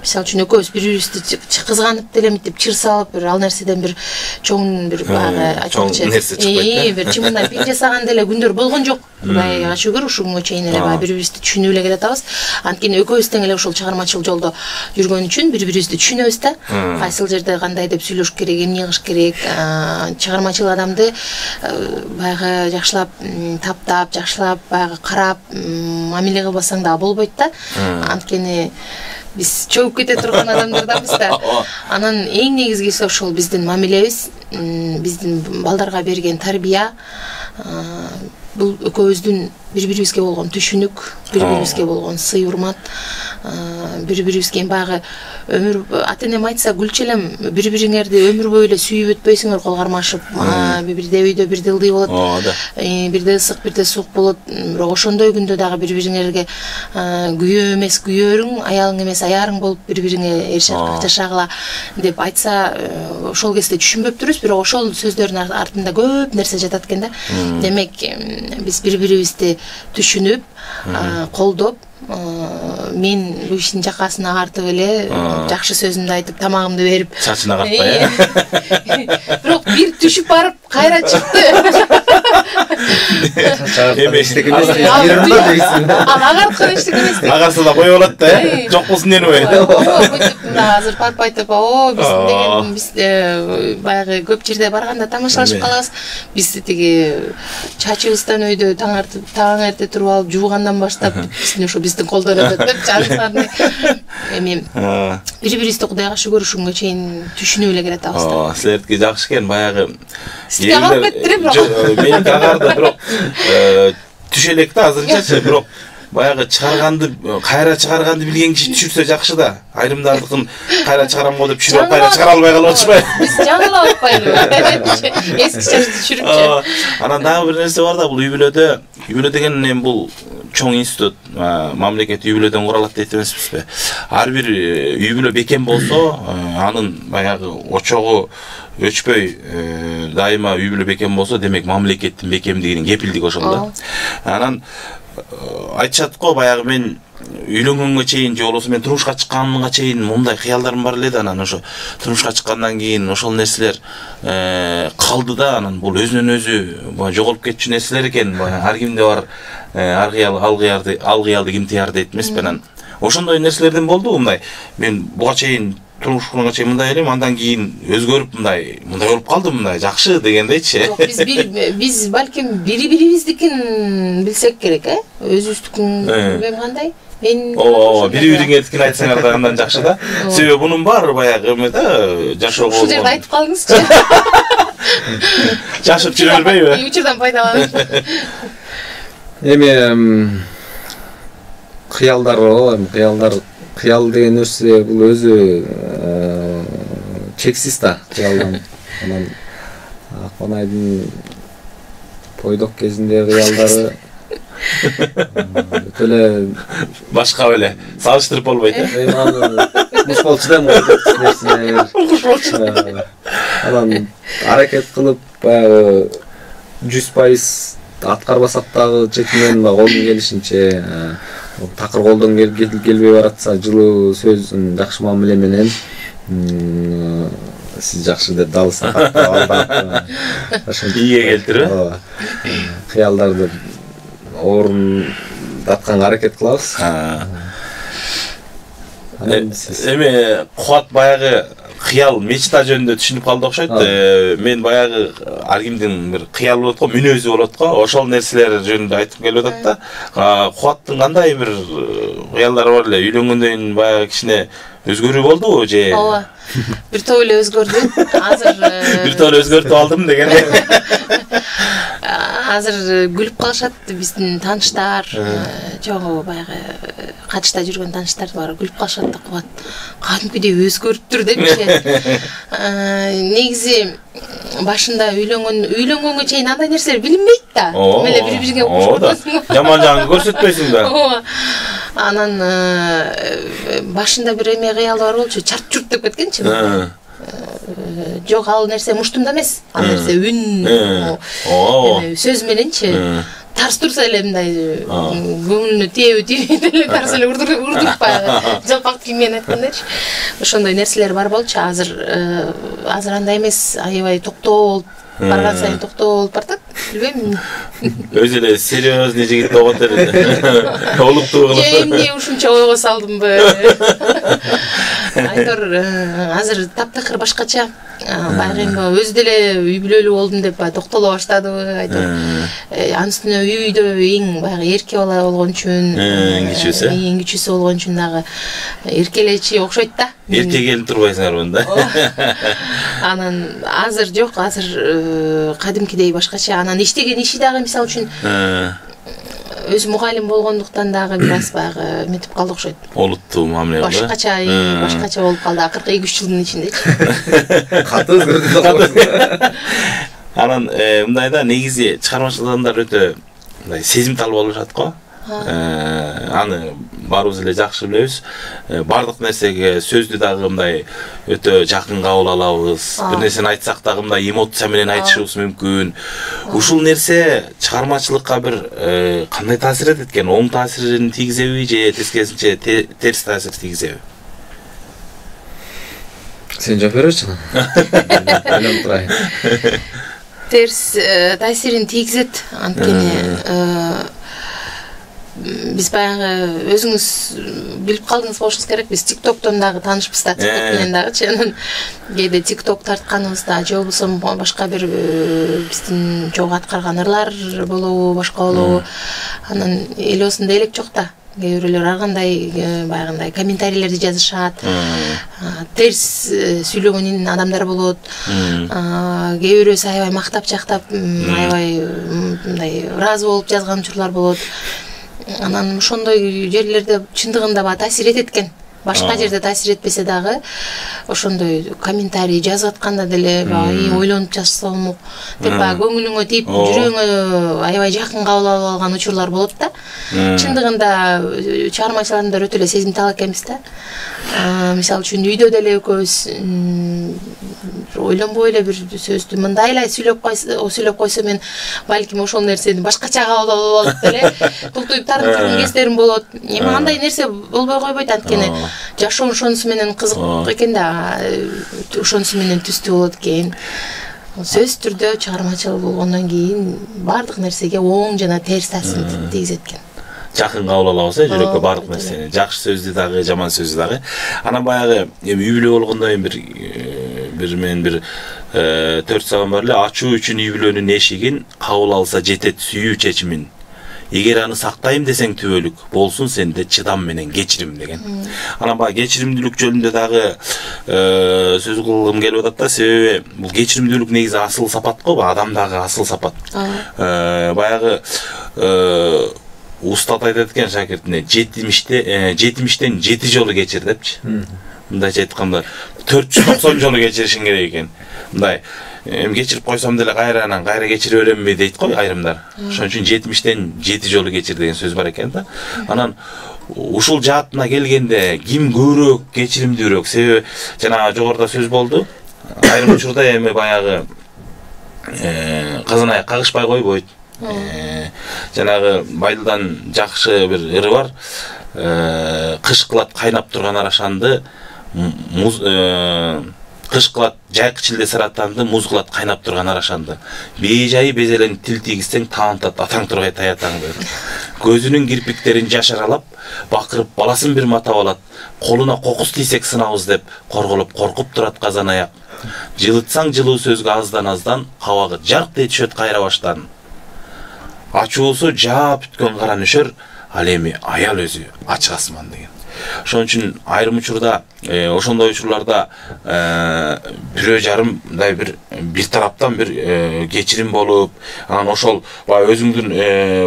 мисалы үчүн экөөбүз бири бирибизди кызганып деле мынтип чыр салып бир ал нерседен бир чоң бир баягы чоң нерсе чыкпайт бир чымындан пик жасаган деле күндөр болгон жок кудайга шүгүр ушул күнгө чейин эле баягы бири бирибизди түшүнүп эле келатабыз анткени экөөбүз тең эле ушул чыгармачыл жолдо жүргөн үчүн бири бирибизди түшүнөбүз да. Кайсыл жерде кандай деп сүйлөшүш керек эмне кылыш керек чыгармачыл адамды баягы жакшылап таптап жакшылап баягы карап мамиле кылбасаң дагы болбойт да. Анткени биз чөгүп кете турган адамдарданбыз да. Анан эң негизгиси ошол биздин мамилебиз биздин балдарга берген тарбия бул экөөбүздүн бири бирибизге болгон түшүнүк бири бирибизге болгон сый урмат бири бирибизге эми баягы өмүр ата энем айтса күлчү элем бири бириңерди өмүр бою эле сүйүп өтпөйсүңөр кол кармашып бирде үйдө бирде ылдый болот ооба бирде ысык бирде суук болот бирок ошондой күндө дагы бири бириңерге күйөө эмес күйөөрүң аялың эмес аярың болуп бири бириңе жашагыла деп айтса ошол кезде түшүнбөптүрбүз бирок ошол сөздөрдүн артында көп нерсе жатат экен да демек биз бири бирибизди түшүнүп колдоп мен бул иштин жакасын агартып эле жакшы сөзүмдү айтып тамагымды берип чачын агартпай э бирок бир түшүп барып кайра чыкты ал агарткан эчтеке эмес агарса да кое болот да э жок болсун азыр барып айтып о биздин деген биз баягы көп жерде барганда тамашалашып калабыз. Биз тиги чачыбыздан өйдө таң эрте туруп алып жуугандан баштап биздин ошо биздин колдон өтөт депчи анысаны эми бири бирибизди кудайга шүгүр ушул чейин түшүнүп эле келатабыз да ооба силердики жакшы экен баягы сизге агарып кетти эле бирок. Меники агарды бирок түшө элек да азырынчачы бирок баягы чыгарганды кайра чыгарганды билген киши түшүрсө жакшы да. Айрымдардыкын кайра чыгарам го деп түшүрүп алып кайра чыгара албай калып атышпайбы? биз жаңылап атпайлыбы эски чачты түшүрүпчү. Анан дагы бир нерсе бар да бул үй бүлөдө үй бүлө деген эми бул чоң институт мамлекет үй бүлөдөн куралат дейт эмеспизби ар бир үй бүлө бекем болсо анын баягы очогу өчпөй дайыма үй бүлө бекем болсо демек мамлекеттин бекемдигинин кепилдиги ошол да. Анан айтышат го баягы мен үйлөнгөнгө чейин же болбосо мен турмушка чыкканга чейин мындай кыялдарым бар эле да анан ошо турмушка чыккандан кийин ошол нерселер калды да анан бул өзүнөн өзү баягы жоголуп кетчү нерселер экен баягы ар кимде бар ал кыял ал кыялды ал кыялды ким тыяр дейт эмеспи анан. Ошондой нерселерден болду мындай. Мен буга чейин турмуш курганга чейин мындай элем андан кийин өзгөрүп мындай мындай болуп калдым мындай жакшы дегендейчи жок биз биз балким бири бирибиздикин билсек керек э өзүбүздүкүн билбейм кандай мен ооба ооба бири бириңердикин айтсаңар да андан жакшы да. Себеби мунун баары баягы эме да жашоого ушул жерде айтып калыңызчы жашып жүрө бербейби учурдан пайдаланып. Эми кыялдар эми кыялдар кыял деген нерсе бул өзү чексиз да кыялдан анан акбанайдын бойдок кезиндеги кыялдары өтө эле башка беле салыштырып болбойт э куш болчу да нерсене куш болчу анан аракет кылып баягы жүз пайыз аткарбасак дагы четинен баягы колдон келишинче такыр колдон келбей баратса жылуу сөз жакшы мамиле менен сиз жакшы деп дал алдап ийге келтирип ооба кыялдарды орундатканга аракет кылабыз эми кубат баягы кыял мечта жөнүндө түшүнүп калды окшойт мен баягы ар кимдин бир кыялы болот го мүнөзү болот го ошол нерселер жөнүндө айткым келип атат да. Кубаттын кандай бир кыялдары бар эле? Үйлөнгөндөн кийин баягы кичине өзгөрүү болдубу же? Ооба бир топ эле өзгөрдү. Азыр бир топ эле өзгөртүп алдым деген азыр күлүп калышат биздин тааныштар жогу баягы качышта жүргөн тааныштар бар күлүп калышат да кубат кадимкидей өзгөрүптүр депчи. Негизи башында үйлөнгөн үйлөнгөнгө чейин андай нерселер билинбейт да. Эме эле бири бириңе ооба жаман жагын көрсөтпөйсүң да. Ооба анан башында бир эме кыялы бар болчу чарт чурт деп кеткенчи. Жок ал нерсе муштумда эмес. Ал нерсе үн. Ооба сөз мененчи тарс турса эле мындай көңүлүнө тиеби тийбейт эле тарс эле урдуруп баягы жалпак тил менен айткандайчы ошондой нерселер бар болчу. Азыр азыр андай эмес. Аябай токтоо болуп барган сайын токтоо болуп баратат билбейм. Өзү эле серьезный жигит болуп атат эле олуттуу кылып же эмне ушунча ойго салдымбы айтор азыр таптакыр башкача баягы эми өзү деле үй бүлөлүү болдум деп баягы токтоло баштадыбы айтор анын үстүнө үйдө эң баягы эрке бала болгон үчүн эң кичүүсү эң кичүүсү болгон үчүн дагы эркелечи окшойт да. Эрке келип турбайсыңарбы анда анан азыр жок азыр кадимкидей башкача анан иштеген иши дагы мисалы үчүн өзү мугалим болгондуктан дагы бир аз баягы эметип калды окшойт. Олуттуу мамиле кылды башкача башкача болуп калды. Акыркы эки үч жылдын ичиндечи каты өзгөрдү анан мындай да негизи чыгармачыл адамдар өтө мындай сезимтал болушат го аны баарыбыз эле жакшы билебиз. Баардык нерсеге сөздү дагы мындай өтө жакын кабыл алабыз. Бир нерсени айтсак дагы мындай эмоция менен айтышыбыз мүмкүн. Ушул нерсе чыгармачылыкка бир кандай таасир этет экен? Оң таасирин тийгизеби же тескерисинче терс таасир тийгизеби? Сен жооп бербечи анан ойлонуп турайын. Терс таасирин тийгизет анткени биз баягы өзүңүз билип калдыңыз болушуңуз керек. Биз тик токтон дагы таанышпыз да. Тик ток менен дагычы анан кээде тик ток тартканыбызда же болбосо башка бир биздин чогуу аткарган ырлар болобу башка болобу. Анан эл оозунда элек жок да. Кээ бирөөлөр ар кандай баягындай комментарийлерди жазышат. Терс сүйлөгөн адамдар болот. Кээ бирөөсү аябай мактап жактап аябай мындай ыраазы болуп жазган учурлар болот анан ошондой жерлерде чындыгында баягы таасир этет экен башка жерде таасир этпесе дагы ошондой комментарий жазып атканда деле баягы ойлонуп жазсам деп баягы көңүлүңө тийип жүрөгүңө аябай жакын кабыл алып алган учурлар болот да. Чындыгында э, чыгармачыларында өтө эле сезимтал экенбиз да. Мисалы үчүн үйдө деле экөөбүз ойлонбой эле бир сөздү. Мындай эле сүйлөп сүйлөп койсо мен балким ошол нерсени башкача кабыл алып алып деле тултуйуп тартып кездерим болот. Эми андай нерсе болбой койбойт анткени. Жашоо ошонусу менен кызык экен да. Ошонусу менен түстүү болот экен. Сөзсүз түрдө чыгармачыл болгондон кийин баардык нерсеге оң жана терс таасирин тийгизет экен жакын кабыл алабыз э жүрөккө баардык нерсени жакшы сөздү дагы жаман сөздү дагы анан баягы эми үй бүлө болгондон кийин бир бир мен бир төрт саган бар эле ачуу үчүн үй бүлөнүн эшигин кабыл алса жетет сүйүү чечимин. Эгер аны сактайм десең түбөлүк болсун сенде чыдам менен кечирим деген. Анан баягы кечиримдүүлүк жөнүндө дагы сөз кылгым келип атат да себеби бул кечиримдүүлүк негизи асыл сапат го адамдагы асыл сапат. Баягы устат айтат экен шакиртине жетимиште э, жетимиштен жети жолу кечир депчи мындайча айтканда төрт жүз токсон жолу кечиришиң керек экен мындай эми кечирип койсом деле кайра анан кайра кечире беремби дейт го айрымдар ошон үчүн жетимиштен жети жолу кечир деген сөз бар экен да анан ушул жаатына келгенде ким көбүрөөк кечиримдүүрөөк себеби жанагы жогоруда сөз болду айрым учурда эми баягы кызын аяк кагышпай койбойт жанагы байдылдан жакшы бир ыры бар. Э, кыш кылат кайнап турган арашанды муз э, кыш кылат жайкы чилде саратанды муз кылат кайнап турган арашанды. Бейжайы безелен тил тийгизсең таанытат атаң тургай таятаң деп көзүнүн кирпиктерин жаш аралап бакырып баласын бир матап алат. Колуна кокус тийсек сынабыз деп корголоп коркуп турат казан аяк. Жылытсаң жылуу сөзгө аздан аздан кабагы жарктай түшөт кайра баштан ачуусу жаап бүткөн кара нөшөр ал эми аял өзү ачык асман деген ошон үчүн айрым учурда ошондой учурларда бирөө жарымдай бир бир тараптан бир кечирим болуп анан ошол баягы өзүңдүн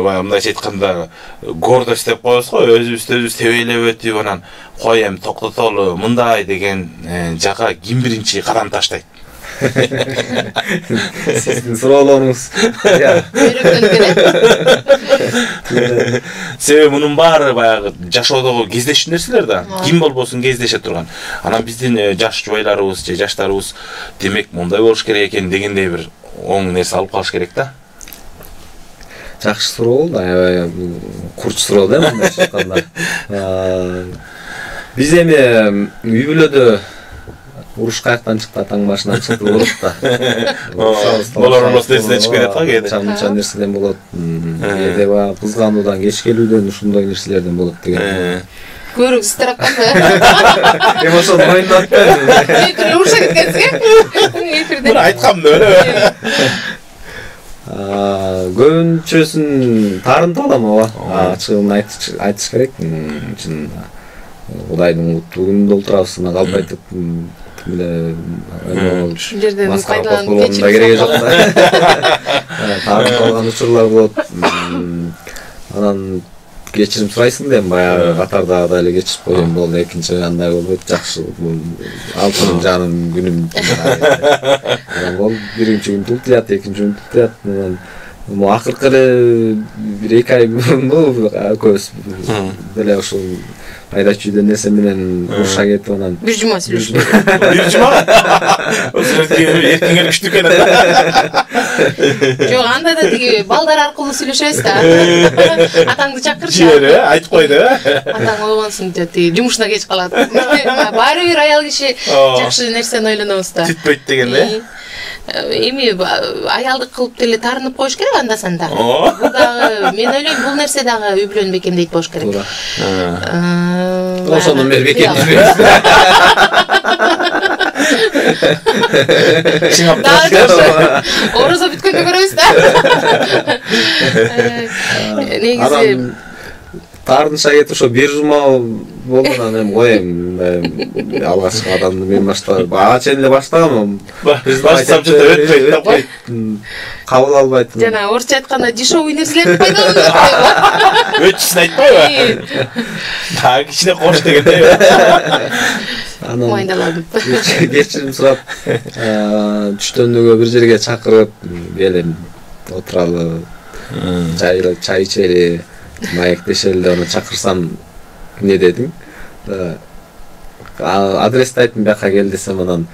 баягы мындайча айтканда гордость деп коебуз го өзүбүздү өзүбүз тебейлеп өтүп анан кой эми токтотолу мындай деген жака ким биринчи кадам таштайт сиздин суроолоруңуз себеби мунун баары баягы жашоодогу кездештүү нерселер да ким болбосун кездеше турган анан биздин жаш жубайларыбыз же жаштарыбыз демек мындай болуш керек экен дегендей бир оң нерсе алып калыш керек да жакшы суроо болду аябай курч суроо да мындайча айтканда биз эми үй бүлөдө уруш каяктан чыкты атаң башынан чыкты болот да болор болбос нерседен чыгып кетет го кээде мынча нерседен болот кээде баягы кызгануудан кеч келүүдөн ушундай нерселерден болот деген көбүрөөк сиз тараптан эми ошону атпайбы эфирде уруша кеткенсиз эфирде мына айткам да эле көбүнчөсүн таарынтып алам ооба ачыгын айтыш керек чын кудайдын куттуу күнүндө олтурабыз мына калп айтып жерден пайдаланып кечирим кереги жок да таарынтып алган учурлар болот анан кечирим сурайсың да эми баягы катардагыдай эле кечирип койсоң болду экинчи андай болбойт жакшы алтын жаным күнүм анан болду биринчи күн тултуят экинчи күн тултуят анан могу акыркы эле бир эки ай болду экөөбүз деле ушул айдачу үйдө нерсе менен уруша кетип анан бир жума сүйлөшүп бир жума эркиңер күчтүү экен жок анда да тиги балдар аркылуу сүйлөшөбүз да атаңды чакырчы жибер э айтып кой деп э атаң ойгонсун тиги жумушуна кеч калат баары бир аял киши жакшы нерсени ойлонобуз да түтпөйт деген да эми аялдык кылып деле таарынып коюш керек анда санда. Бул дагы мен ойлойм бул нерсе дагы үй бүлөнү бекемдейт болуш керек. Туура. Ошондон бери бекемдейбиз орозо бүткөндө көрөбүз да. Негизи таарынша кетип ошо бир жума болду анан эми коеюн эми алгачкы адамды мен баштап ага чейин эле баштагам баштасам жөндөп өтпөйт да өтпөйт. Кабыл албайт. Жана орусча айтканда дешевый нерселерди пайдаланып өтүшүн айтпайбы так кичине кош дегендей анан майдаладым кечирим сурап түштөндөгү бир жерге чакырып кел эми отуралы чай чай ичели. Маектешели деп анан чакырсам эмне дедиң адрести айттым бияка кел десем анан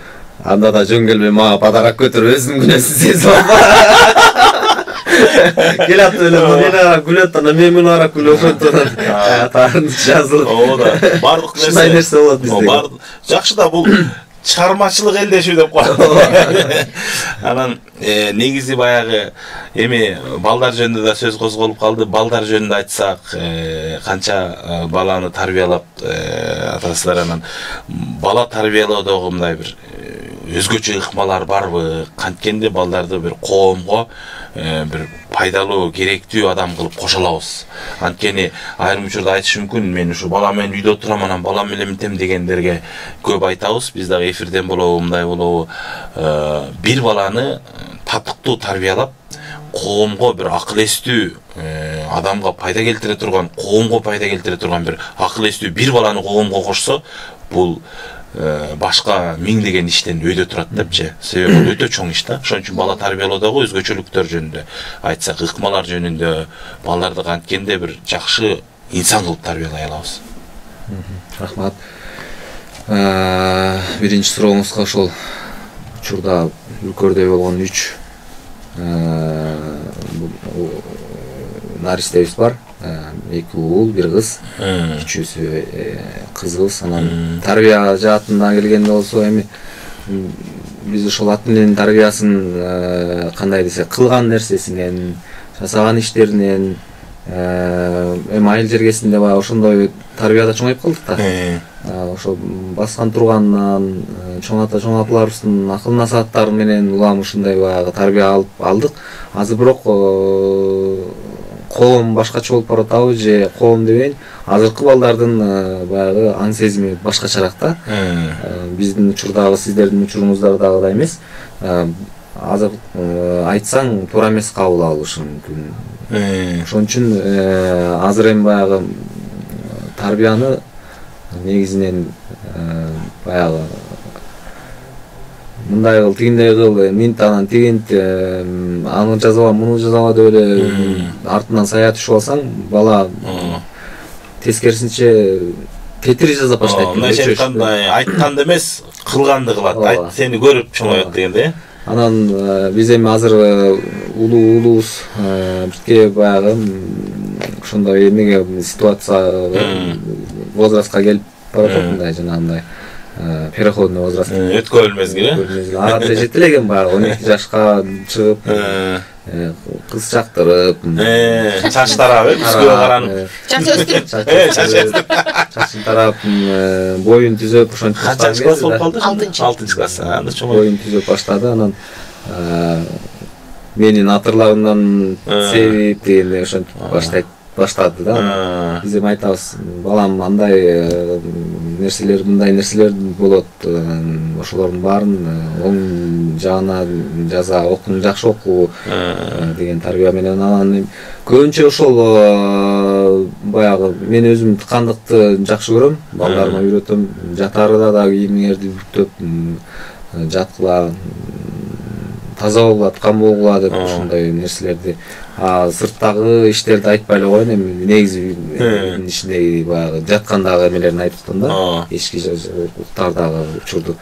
анда да жөн келбей мага подарок көтөрүп өзүнүн күнөөсүн сезип алып келатып эле мени карап күлөт анан мен муну карап күлүп ошентип анан таарынычы жазылып. Ооба да. Баардык нерсе ушундай нерсе болот бизде жакшы да бул чыгармачылык элдешүү деп коет анан негизи баягы эми балдар жөнүндө да сөз козголуп калды балдар жөнүндө айтсак канча баланы тарбиялап атасыздар анан бала тарбиялоодогу мындай бир өзгөчө ыкмалар барбы? Канткенде балдарды бир коомго бир пайдалуу керектүү адам кылып кошо алабыз анткени айрым учурда айтышы мүмкүн мен ушу балам менен үйдө отурам анан балам менен мынтем дегендерге көп айтабыз. Биз дагы эфирден болобу. Мындай болобу бир баланы татыктуу тарбиялап коомго бир акыл эстүү адамга пайда келтире турган коомго пайда келтире турган бир акыл эстүү бир баланы коомго кошсо бул башка миңдеген иштен өйдө турат депчи себеби бул өтө чоң иш да. Ошон үчүн бала тарбиялоодогу өзгөчөлүктөр жөнүндө. Айтсак ыкмалар жөнүндө балдарды канткенде бир жакшы инсан кылып тарбиялай алабыз. Рахмат. Биринчи сурооңузга ошол учурда үлкөрдөй болгон үч наристебиз бар эки уул бир кыз үчөөсү кызыбыз анан тарбия жаатына келгенде болсо эми биз ошол ата эненин тарбиясын кандай десек кылган нерсесинен жасаган иштеринен эми айыл жергесинде баягы ошондой тарбияда чоңоюп калдык да ошо баскан турганынан чоң ата чоң апаларыбыздын акыл насааттары менен улам ушундай баягы тарбия алып алдык азыр бирок коом башкача болуп баратабы же коом дебейин азыркы балдардын баягы аң сезими башкачараак да биздин учурдагы сиздердин учуруңуздардагыдай эмес. Азыр айтсаң туура эмес кабыл алышы мүмкүн. Ошон үчүн азыр эми баягы тарбияны негизинен баягы мындай кыл тигиндей кыл минт анан тигинт аны жасаба муну жасаба деп эле артынан сая түшүп алсаң бала тескерисинче тетири жасап баштайт мындайча айтканда айтканды эмес кылганды кылат. Сени көрүп чоңоет дегендей э анан биз эми азыр улуу уулубуз бизге баягы ошондой эмеге ситуация возрастка келип баратат мындай жанагындай переходный возраст өткөбөл мезгил э ага деле жете элек эми баягы он эки жашка чыгып кыз чактырып чач тарап э түзгө каранып чач өстүрүп чач чачын тарап. боюн түзөп ошентип канчанчы класс болуп калды алтынчы алтынчы класс анда чоң боюн түзөп баштады анан менин атырларымдан себип дегендей ошентип баштайт баштады да. Биз эми айтабыз балам андай нерселер мындай нерселер болот ошолордун баарын оң жагына жаза окууну жакшы окуу деген тарбия менен анан көбүнчө ошол баягы мен өзүм тыкандыкты жакшы көрөм балдарыма үйрөтөм. Жатаарда да кийимиңерди бүктөп жаткыла таза болгула ткан болгула деп ушундай нерселерди сырттагы иштерди айтпай эле коеюн эми негизи ичиндеги баягы жаткандагы эмелерин айтып атам да. Эчки уктардагы учурду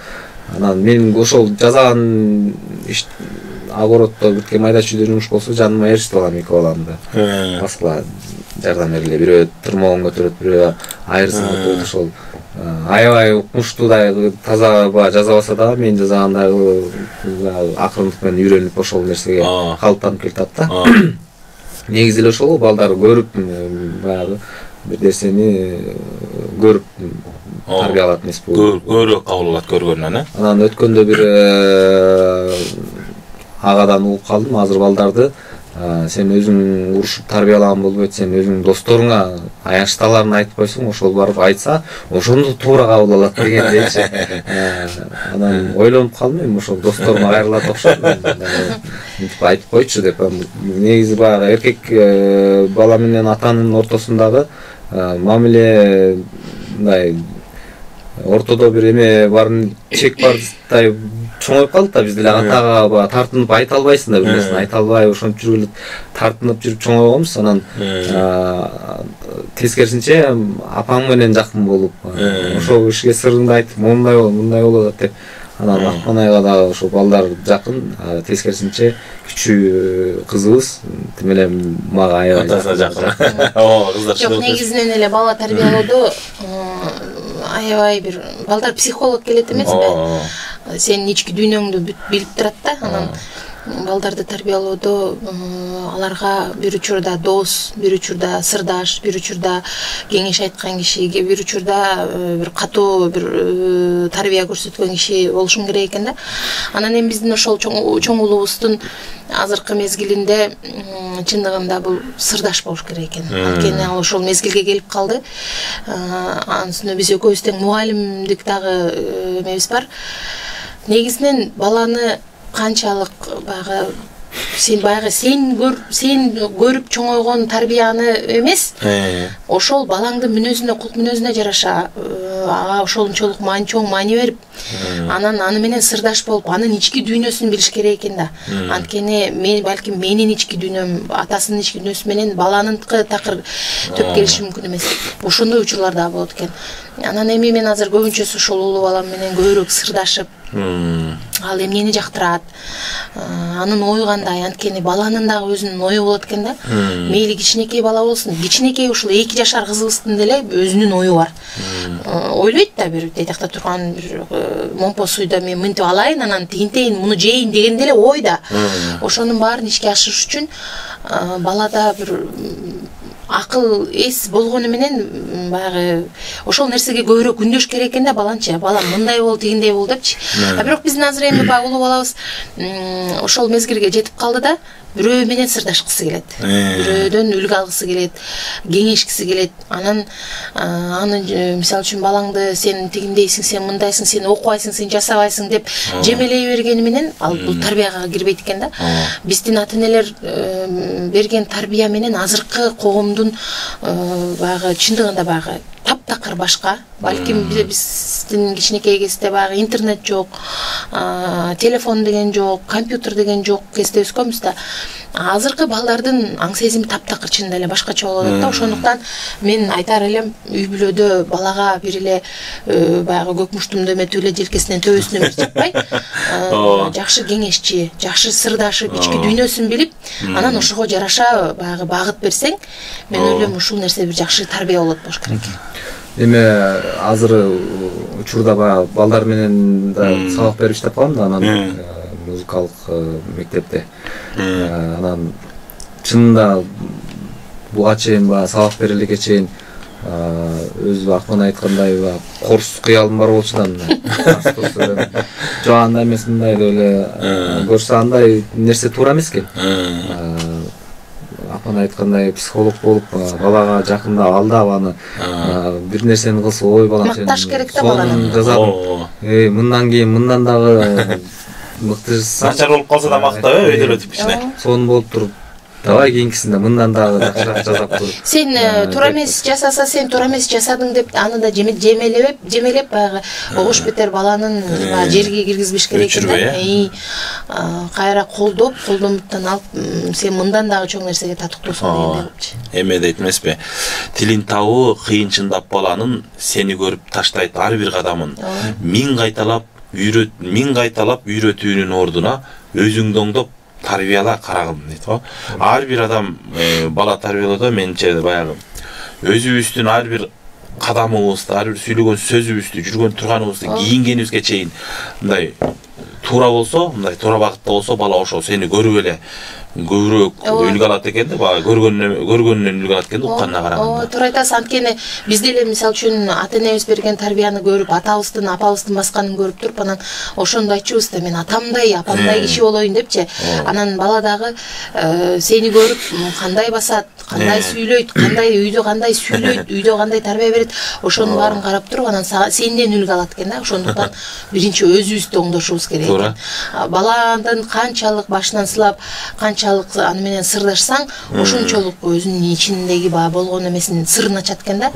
анан мен ошол жасаган иш огороддо бирке майда чүйдө жумуш болсо жаныма ээрчитип алам эки баламды баскыла жардам бергиле бирөө тырмогун көтөрөт бирөө айырсын көтөрөт ошол аябай укмуштуудай таза баягы жасабаса дагы мен жасагандай акырындык менен үйрөнүп ошол нерсеге калыптанып келатат да. негизи эле ошол го балдар көрүп баягы бир нерсени көрүп тарбия алат эмеспи көбүрөөк кабыл алат көргөнүнөн э анан өткөндө бир агадан угуп калдым азыр балдарды сен өзүң урушуп тарбиялаган болбойт сен өзүңдүн досторуңа аянычтааларын айтып койсоң ошол барып айтса ошону туура кабыл алат дегендейчи анан ойлонуп калдым эми ошол досторума кайрылат окшойт мынтип айтып койчу деп. Негизи баягы эркек бала менен атанын ортосундагы мамиле мындай ортодо бир эме барын чек бардай чоңоюп калдык да биз деле атага баягы тартынып айта албайсың да бир нерсени айта албай ошентип жүрүп эле тартынып жүрүп чоңойгонбуз анан тескерисинче апаң менен жакын болуп ошол кишиге сырыңды айтып мондай бол мындай болуп атат деп анан акман айга дагы ошо балдар жакын тескерисинче кичүү кызыбыз. Тим эле мага аябай атасына жакын. ооба кыздар жок негизинен эле бала тарбиялоодо аябай бир балдар психолог келет эмеспи сенин ички дүйнөңдү билип турат да анан балдарды тарбиялоодо аларга бир учурда дос бир учурда сырдаш бир учурда кеңеш айткан киши бир учурда э, бир катуу бир э, тарбия көрсөткөн киши болушуң керек экен да. Анан эми биздин ошол чоң уулубуздун азыркы мезгилинде чындыгында бул сырдаш болуш керек экен. Анткени ал ошол мезгилге келип калды. Анын үстүнө биз экөөбүз тең мугалимдик дагы э, эмебиз бар негизинен баланы канчалык баягы сен баягы сен сен көрүп чоңойгон тарбияны эмес. Э. ошол балаңдын мүнөзүнө кулк мүнөзүнө жараша э, ага ошончолук маани чоң маани берип э. анан аны менен сырдаш болуп анын ички дүйнөсүн билиш керек экен да. Анткени мен балким менин ички дүйнөм атасынын ички дүйнөсү менен баланыкы такыр төп келиши мүмкүн эмес. Ошондой учурлар дагы болот экен анан эми мен азыр көбүнчөсү ушул улуу балам менен көбүрөөк сырдашып. Ал эмнени жактырат? Анын ою кандай анткени баланын дагы өзүнүн ою болот экен да. Мейли кичинекей бала болсун кичинекей ушул эки жашар кызыбыздын деле өзүнүн ою бар. Ойлойт да бир тетиякта турган бир э, момпос уйда мен мынтип алайын анан тигинтейин муну жейин деген деле ой да. Ошонун баарын ишке ашырыш үчүн балада бир акыл эс болгону менен баягы ошол нерсеге көбүрөөк үндөш керек экен да баланчы. Балам мындай бол тигиндей бол депчи. А бирок биздин азыр эми баягы улуу балабыз ошол мезгилге жетип калды да менен сырдашкысы келет. Э. бирөөдөн үлгү алгысы келет кеңешкиси келет. Анан аны мисалы үчүн балаңды сен тигиндейсиң сен мындайсың сен окубайсың сен жасабайсың деп жемелей бергени менен ал бул тарбияга кирбейт экен да. Биздин ата энелер берген тарбия менен азыркы коомдун баягы чындыгында баягы таптакыр башка. Балким биздин кичинекей кезде баягы интернет жок телефон деген жок компьютер деген жок кезде өскөнбүз да. Азыркы балдардын аң сезими таптакыр чынында эле башкача болуп атат да ошондуктан мен айтар элем үй бүлөдө балага бир эле э, баягы көк муштум эметип эле желкесинен төбөсүнөн бир чыкпай. Ооба. жакшы кеңешчи жакшы сырдашып ички дүйнөсүн билип анан ошого жараша баягы багыт берсең мен ойлойм ушул нерсе бир жакшы тарбия болот болуш керек эми азыр учурда баягы балдар менен да сабак берип иштеп калам да анан э, музыкалык э, мектепте э, анан чынында буга чейин баягы сабак бере элекке чейин өзү акман айткандай баягы корс кыялым бар болчу да мындай жок андай эмес мындай деп эле көрсө андай нерсе туура эмес экен апаң айткандай психолог болуп балага жакындап алдап аны бир нерсени кылса ой балам макташ керек да баланы сонун жасадым мындан кийин мындан дагы мыкты начар болуп калса да мактап э өйдөлөтүп кичине сонун болуп туруп давай кийинкисинде мындан дагы жакшыраак жасап тур сен э, туура эмес жасаса сен туура эмес жасадың деп аны да жемелеп жемелеп баягы огуш бетер баланын баягы жерге киргизбеш керек экен да. э? кайра колдоп колдомуттан алып сен мындан дагы чоң нерсеге татыктуусуң дегендей кылыпчы эме дейт эмеспи тилин табуу кыйын чындап баланын сени көрүп таштайт ар бир кадамын миң кайталап үйрөт миң кайталап үйрөтүүнүн ордуна өзүңдү оңдоп тарбияла карагым дейт го ар бир адам э, бала тарбиялоодо менимче баягы өзүбүздүн ар бир кадамыбызды ар бир сүйлөгөн сөзүбүздү жүргөн турганыбызды кийингенибизге чейин мындай туура болсо мындай туура багытта болсо бала ошол сени көрүп эле көбүрөөк Ооба. үлгү алат экен да баягы көргөнүнөн көргөнүнөн үлгү алат экен да укканына ооба караганда туура айтасыз анткени биз деле мисалы үчүн ата энебиз берген тарбияны көрүп атабыздын апабыздын басканын көрүп туруп анан ошондо айтчубуз да мен атамдай апамдай киши болоюн депчи анан бала дагы сени көрүп кандай басат кандай сүйлөйт кандай үйдө кандай сүйлөйт үйдө кандай тарбия берет ошонун баарын карап туруп анан сенден үлгү алат экен да ошондуктан биринчи өзүбүздү оңдошубуз керек экен А, баладын канчалык башынан сылап канчалык аны менен сырдашсаң ошончолук өзүнүн ичиндеги баягы болгон эмесин сырын ачат экен да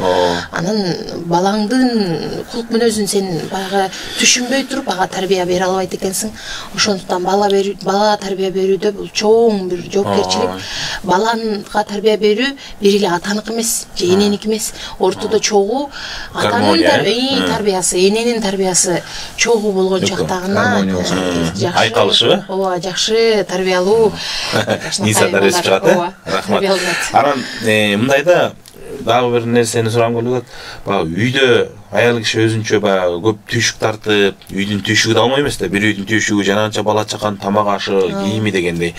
анан балаңдын кулук мүнөзүн сен баягы түшүнбөй туруп ага тарбия бере албайт экенсиң. Ошондуктан бала берүү бала тарбия берүүдө бул чоң бир жоопкерчилик. Баланга тарбия берүү бир эле атаныкы эмес же эненики эмес. Ортодо чогуу атанын э? тарбиясы эненин тарбиясы чогуу болгон болсо. жакшы Айкалышыбы? ооба жакшы тарбиялуу ниса да өсүп чыгат э рахмат. Анан мындай да дагы бир нерсени сурагым келип атат баягы үйдө аял киши өзүнчө баягы көп түйшүк тартып үйдүн түйшүгү да оңой эмес да бир үйдүн түйшүгү жанагынча бала чаканын тамак ашы кийими дегендей.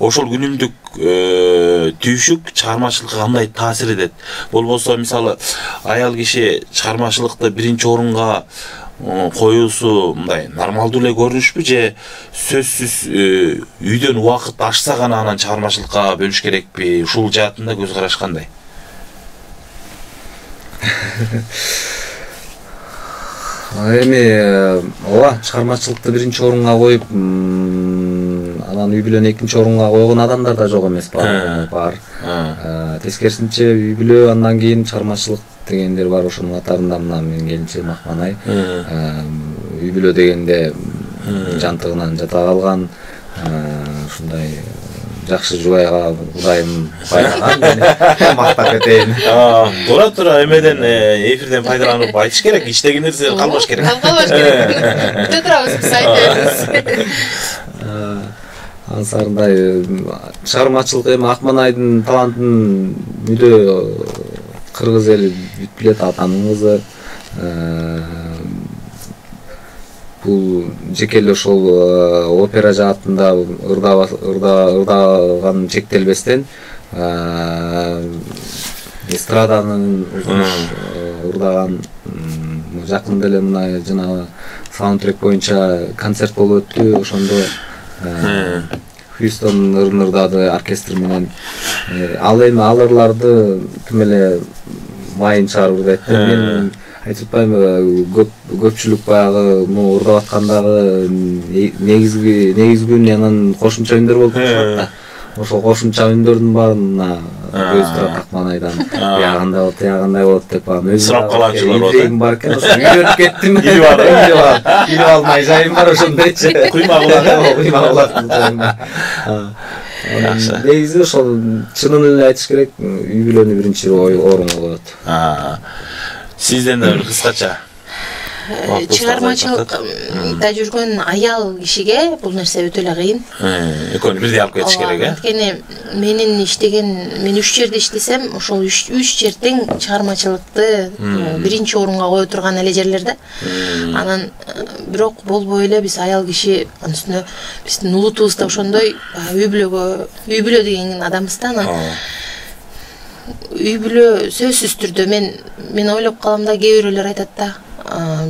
Ошол күнүмдүк э, түйшүк чыгармачылыкка кандай таасир этет болбосо мисалы аял киши чыгармачылыкты биринчи орунга коюусу мындай нормалдуу эле көрүнүшпү же сөзсүз үйдөн убакыт ашса гана анан чыгармачылыкка бөлүш керекпи ушул жаатында көз караш кандай эми ооба чыгармачылыкты биринчи орунга коюп анан үй бүлөнү экинчи орунга койгон адамдар да жок эмес бар тескерисинче үй бүлө андан кийин чыгармачылык дегендер бар ошонун катарында мына менин келинчегим акманай э, Э, үй бүлө дегенде жантыгынан жата калган э, ушундай жакшы жубайга кудайым байлаган мактап кетейин. Туура туура эмеден э, эфирден пайдаланып айтыш керек ичтеги нерсе калбаш керек. калбаш керек. Күтө турабыз биз айтабыз ансарындай чыгармачылык эми акманайдын талантын үйдө кыргыз эли бүт билет атанын кызы Э, бул жеке эле ошол э, опера жаатында ырдаган чектелбестен э, эстраданын э, ырдаган м, жакында эле мына жанагы саундтрек боюнча концерт болуп өттү ошондо э, Хьюстон ырын ырдады оркестр менен ал эми ал ырларды ким эле майын чыгарып ырдайт да Э. мен айтып атпаймынбы көп көпчүлүк баягы могу ырдап аткандагы не- негизги негизги үн анан кошумча үндөр болуп чыгат да. Ошол кошумча үндөрдүн баарын мына көз турат акманайдан болот тиягындай болот деп анан өзүм Сурап калганчылар болот, э? бар экен ошо үйрөнүп кеттим Илип алып. илип алмай жайым бар ошондойчу Куйма кулак. куйма Жакшы. негизи ошол чынын эле айтыш керек үй бүлөнү биринчи орунга коет сизден да бир кыскача. Чыгармачылыкта жүргөн аял кишиге бул нерсе өтө эле кыйын. Э, экөөнү бирдей алып кетиш керек э? Анткени менин иштеген мен үч жерде иштесем ошол үч жер тең чыгармачылыкты э, биринчи орунга кое турган эле жерлер да анан э, бирок болбой эле биз аял киши анын үстүнө биздин улутубуз да ошондой үй бүлөгө үй бүлө деген адамбыз да анан үй бүлө сөзсүз түрдө. Мен мен ойлоп калам да кээ бирөөлөр айтат да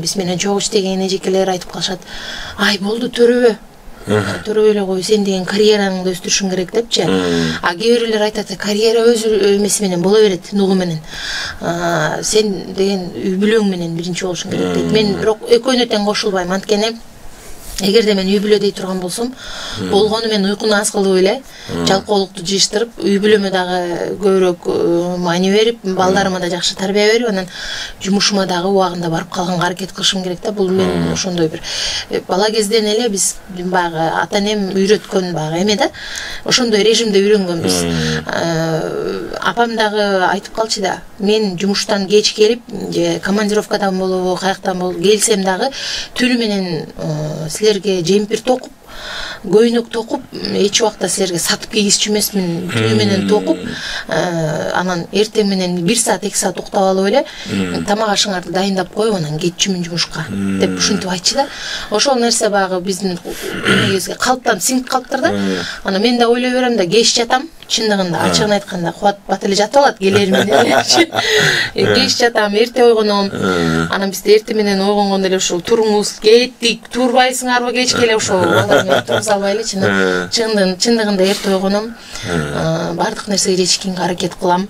биз менен чогуу иштеген эжекелер айтып калышат. Ай болду төрөбө төрөбөй эле кой сен деген карьераңды өстүрүшүң керек депчи. А кээ бирөөлөр айтат карьера өз эмеси менен боло берет нугу менен сен деген үй бүлөң менен биринчи болушуң керек дейт. Мен бирок экөөнүнө тең кошулбайм. Анткени эгерде мен үй бүлө дей турган болсом болгону мен уйкуну аз кылып эле жалкоолукту жыйыштырып үй бүлөмө дагы көбүрөөк э, маани берип балдарыма да жакшы тарбия берип анан жумушума дагы убагында барып калганга аракет кылышым керек да. Бул мен ошондой бир э, бала кезден эле биз баягы ата энем үйрөткөн баягы эме да ошондой режимде үйрөнгөнбүз. Э, апам дагы айтып калчу да мен жумуштан кеч келип же командировкадан болобу каяктан болобу келсем дагы түнү менен э, силерге жемпир токуп көйнөк токуп эч убакта силерге сатып кийгизчү эмесмин түнү менен токуп анан эртең менен бир саат эки саат уктап алып эле тамак ашыңарды дайындап коюп анан кетчүмүн жумушка деп ушинтип айтчу да. Ошол нерсе баягы биздин эмебизге калыптанып сиңип калыптыр да. Анан мен да ойлой берем да кеч жатам чындыгында ачыгын айтканда кубат бат эле жатып алат келери менен кеч жатам эрте ойгоном анан бизде эртең менен ойгонгондо эле ушул туруңуз кеттик турбайсыңарбы кечке эле ошол балдар менен тургуза албай эле чындыгында эрте ойгоном. Баардык нерсеге жетишкенге аракет кылам.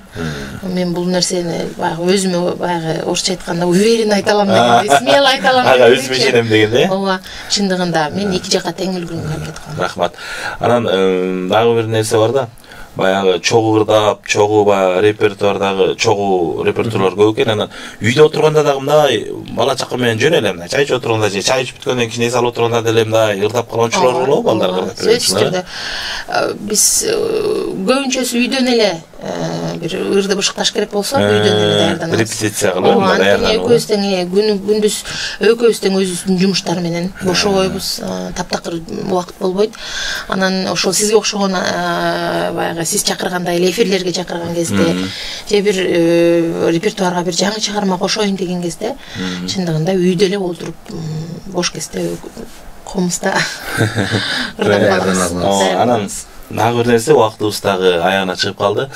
Мен бул нерсени баягы өзүмө баягы орусча айтканда уверенно айта алам деген смело айта алам ага өзүмө ишенем дегендей э? Ооба чындыгында мен эки жакка тең үлгүргөнгө аракет кылам. Рахмат. Анан дагы бир нерсе бар да баягы чогуу ырдап чогуу баягы репертуардагы чогуу репертуарлар көп экен анан үйдө отурганда дагы мындай бала чака менен жөн эле мындай чай ичип отурганда же чай ичип бүткөндөн кийин эс алып отурганда деле мындай ырдап калган учурлар болобу балдар сөзсүз түрдө биз көбүнчөсү үйдөн эле бир ырды бышыкташ керек болсо үйдөн эле даярданабыз репетиция кылып анткени экөөбүз тең күнү күндүз экөөбүз тең өзүбүздүн жумуштар менен бошобойбуз. Таптакыр убакыт болбойт. Анан ошол сизге окшогон баягы сиз чакыргандай эле эфирлерге чакырган кезде же бир репертуарга бир жаңы чыгарма кошоюн деген кезде чындыгында үйдө эле олтуруп бош кезде комузда ырдап анан дагы бир нерсе убактыбыз дагы аягына чыгып калды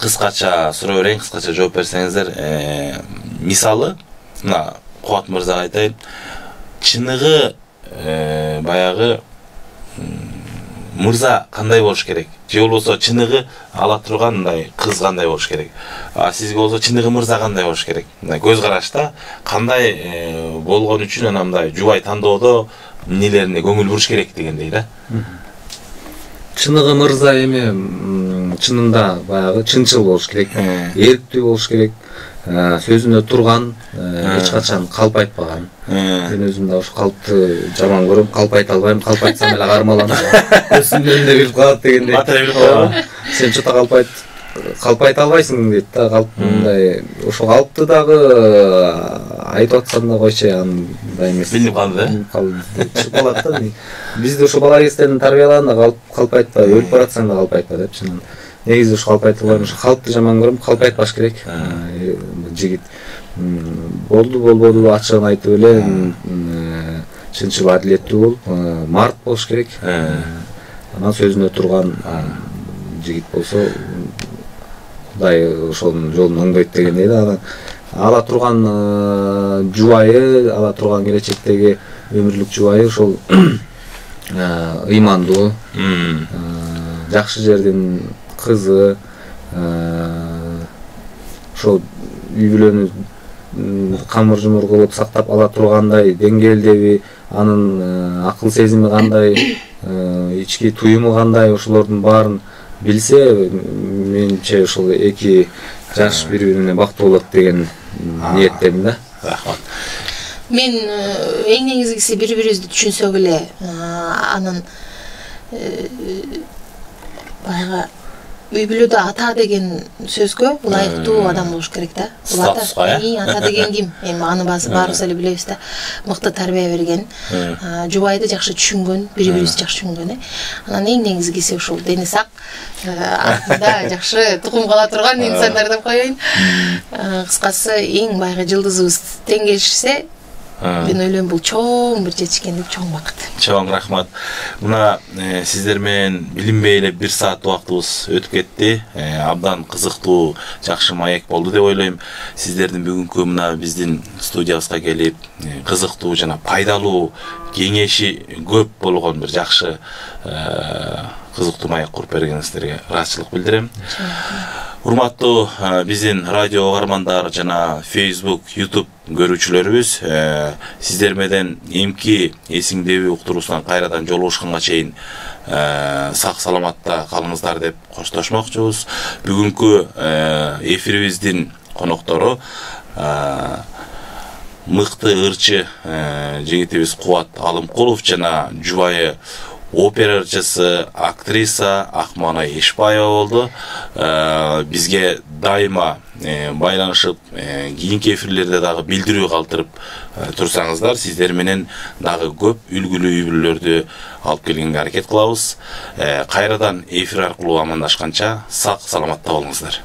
кыскача суроо берейин кыскача жооп берсеңиздер мисалы мына кубат мырзага айтайын чыныгы баягы мырза кандай болуш керек же болбосо чыныгы ала турган мындай кыз кандай болуш керек а сизге болсо чыныгы мырза кандай болуш керек мындай көз карашта кандай болгон үчүн анан мындай жубай тандоодо эмнелерине көңүл буруш керек дегендей да чыныгы мырза эми чынында баягы чынчыл болуш керек. Эрктүү болуш керек. Сөзүндө турган эч качан калп айтпаган. Мен өзүм да ошол калпты жаман көрөм калп айта албайм калп айтсам эле кармаланып өзүмдөн эле билип калат дегендей. Батыра билип калат сен чо то калп айт. Калп айта албайсың дейт да калп мындай ошол калпты дагы айтып атсам да койчу андай эмес билинип калды да. Чыгып калат да ошо бала кезден тарбиялаганда калп айтпа өлүп баратсаң да калп айтпа депчи анан негизи ушу калп айта албайм ошо калпты жаман көрөм калп айтпаш керек. Жигит. Болду болбоду ачыгын айтып эле. Чынчыл адилеттүү бол март болуш керек. Анан сөзүндө турган жигит болсо кудай ошонун жолун оңдойт дегендей да анан ала турган жубайы ала турган келечектеги өмүрлүк жубайы ошол ыймандуу жакшы жердин кызы ошол үй бүлөнү камыр жумур кылып сактап ала тургандай деңгээлдеби анын акыл сезими кандай ички туюму кандай ошолордун баарын билсе менимче ушул эки жаш бири бири менен бактуу болот деген ниеттемин да. Рахмат. Мен эң негизгиси бири бирибизди түшүнсөк эле анан баягы үй бүлөдө ата деген сөзгө ылайыктуу адам болуш керек да бул ата ата деген ким эми аны баарыбыз эле билебиз да мыкты тарбия берген жубайды жакшы түшүнгөн бири бирибизди жакшы түшүнгөн э анан эң негизгиси ушул дени сак артында жакшы тукум кала турган инсандар деп коеюн кыскасы эң баягы жылдызыбыз тең келишсе мен ойлойм бул чоң бир жетишкендик чоң бакыт. Чоң рахмат. Мына сиздер менен билинбей эле бир саат убактыбыз өтүп кетти. Абдан кызыктуу жакшы маек болду деп ойлойм. Сиздердин бүгүнкү мына биздин студиябызга келип кызыктуу жана пайдалуу кеңеши көп болгон бир жакшы кызыктуу маек куруп бергениңиздерге ыраазычылык билдирем. Урматтуу биздин радио угармандар жана facebook youtube көрүүчүлөрүбүз сиздер менен эмки эсиңдеби уктуруусунан кайрадан жолугушканга чейин сак саламатта калыңыздар деп коштошмокчубуз. Бүгүнкү эфирибиздин коноктору мыкты ырчы жигитибиз кубат алымкулов жана жубайы опера ырчысы актриса акманай эшбаева болду бизге дайыма э, байланышып э, кийинки эфирлерде дагы билдирүү калтырып э, турсаңыздар сиздер менен дагы көп үлгүлүү үй бүлөлөрдү алып келгенге аракет кылабыз Э, кайрадан эфир аркылуу амандашканча сак саламатта болуңуздар